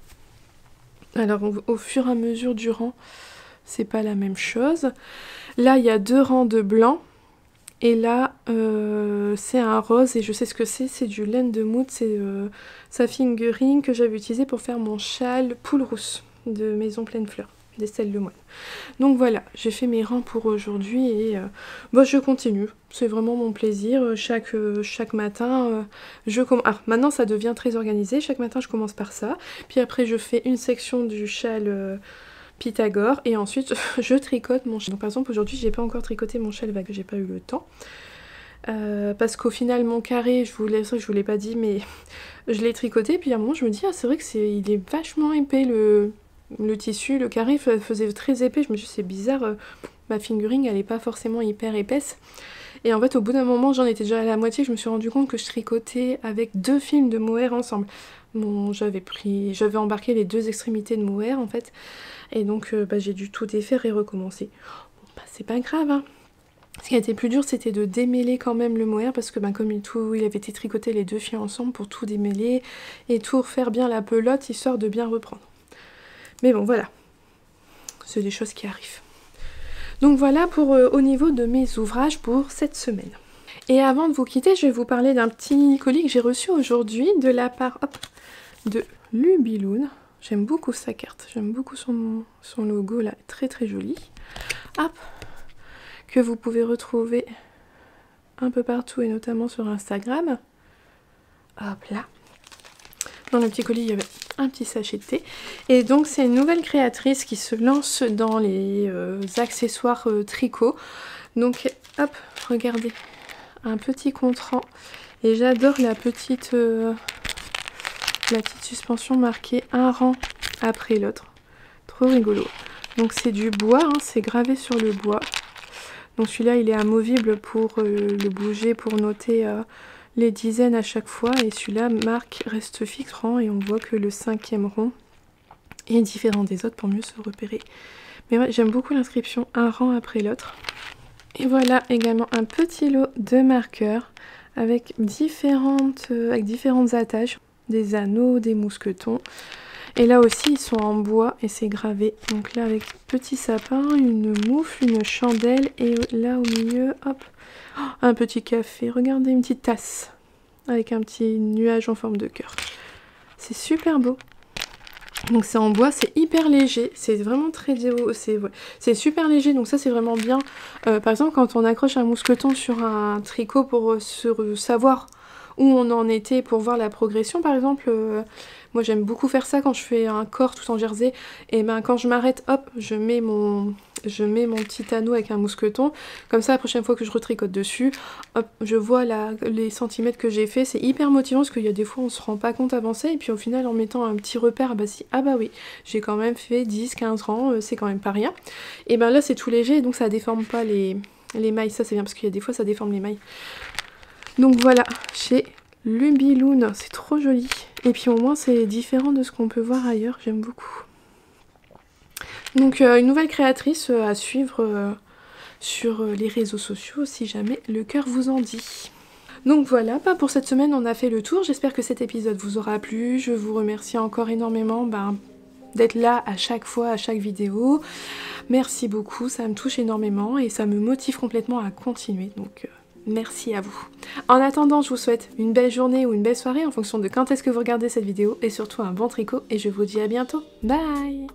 Alors au, fur et à mesure du rang, c'est pas la même chose. Là, il y a deux rangs de blanc. Et là, euh, c'est un rose et je sais ce que c'est, c'est du laine de mout, c'est euh, sa fingering que j'avais utilisé pour faire mon châle poule rousse de Maison Pleine Fleur, d'Estelle Lemoine. Donc voilà, j'ai fait mes rangs pour aujourd'hui et euh, bah, je continue. C'est vraiment mon plaisir. Chaque, chaque matin, je commence... Ah, maintenant ça devient très organisé. Chaque matin, je commence par ça. Puis après, je fais une section du châle Pythagore et ensuite [laughs] je tricote mon châle. Donc par exemple aujourd'hui j'ai pas encore tricoté mon châle vague, j'ai pas eu le temps. Euh, parce qu'au final mon carré, je vous l'ai, je vous l'ai pas dit mais [laughs] je l'ai tricoté puis à un moment je me dis ah c'est vrai que il est vachement épais le, le tissu, le carré faisait très épais, je me suis dit c'est bizarre, euh, ma fingering elle est pas forcément hyper épaisse. Et en fait au bout d'un moment j'en étais déjà à la moitié, je me suis rendu compte que je tricotais avec deux films de mohair ensemble. Bon, j'avais pris, j'avais embarqué les deux extrémités de mohair en fait. Et donc euh, bah, j'ai dû tout défaire et recommencer. Bon, bah, c'est pas grave, hein. Ce qui a été plus dur, c'était de démêler quand même le mohair parce que bah, comme il, tout, il avait été tricoté les deux fils ensemble pour tout démêler et tout refaire bien la pelote histoire de bien reprendre. Mais bon, voilà. C'est des choses qui arrivent. Donc voilà pour euh, au niveau de mes ouvrages pour cette semaine. Et avant de vous quitter, je vais vous parler d'un petit colis que j'ai reçu aujourd'hui de la part de Lubiloun. J'aime beaucoup sa carte, j'aime beaucoup son, son, logo là, très très joli. Hop, que vous pouvez retrouver un peu partout et notamment sur Instagram. Hop là. Dans le petit colis, il y avait un petit sachet de thé. Et donc c'est une nouvelle créatrice qui se lance dans les euh, accessoires euh, tricot. Donc hop, regardez, un petit contrant. Et j'adore la petite... Euh, la petite suspension marquée un rang après l'autre. Trop rigolo. Donc c'est du bois, hein, c'est gravé sur le bois. Donc celui-là il est amovible pour le bouger, pour noter les dizaines à chaque fois. Et celui-là marque reste fixe rang et on voit que le cinquième rond est différent des autres pour mieux se repérer. Mais ouais, j'aime beaucoup l'inscription un rang après l'autre. Et voilà également un petit lot de marqueurs avec différentes, euh, avec différentes attaches des anneaux, des mousquetons. Et là aussi, ils sont en bois et c'est gravé. Donc là, avec petit sapin, une moufle, une chandelle. Et là, au milieu, hop, oh, un petit café. Regardez, une petite tasse avec un petit nuage en forme de cœur. C'est super beau. Donc c'est en bois, c'est hyper léger, c'est vraiment très... C'est super léger, donc ça c'est vraiment bien. Euh, par exemple, quand on accroche un mousqueton sur un tricot pour se savoir où on en était pour voir la progression par exemple. Moi j'aime beaucoup faire ça quand je fais un corps tout en jersey. Et ben quand je m'arrête, hop, je mets mon je mets mon petit anneau avec un mousqueton. Comme ça la prochaine fois que je retricote dessus, hop, je vois les centimètres que j'ai fait. C'est hyper motivant parce qu'il y a des fois on se rend pas compte avancer. Et puis au final en mettant un petit repère, bah si, ah bah oui, j'ai quand même fait 10-15 rangs, euh, c'est quand même pas rien. Et ben là c'est tout léger donc ça déforme pas les, les mailles. Ça c'est bien parce qu'il y a des fois ça déforme les mailles. Donc voilà, chez Lubiloon, c'est trop joli. Et puis au moins c'est différent de ce qu'on peut voir ailleurs, j'aime beaucoup. Donc euh, une nouvelle créatrice euh, à suivre euh, sur les réseaux sociaux si jamais le cœur vous en dit. Donc voilà, pas pour cette semaine on a fait le tour, j'espère que cet épisode vous aura plu, je vous remercie encore énormément ben, d'être là à chaque fois, à chaque vidéo. Merci beaucoup, ça me touche énormément et ça me motive complètement à continuer. Donc Merci à vous. En attendant, je vous souhaite une belle journée ou une belle soirée en fonction de quand est-ce que vous regardez cette vidéo et surtout un bon tricot et je vous dis à bientôt. Bye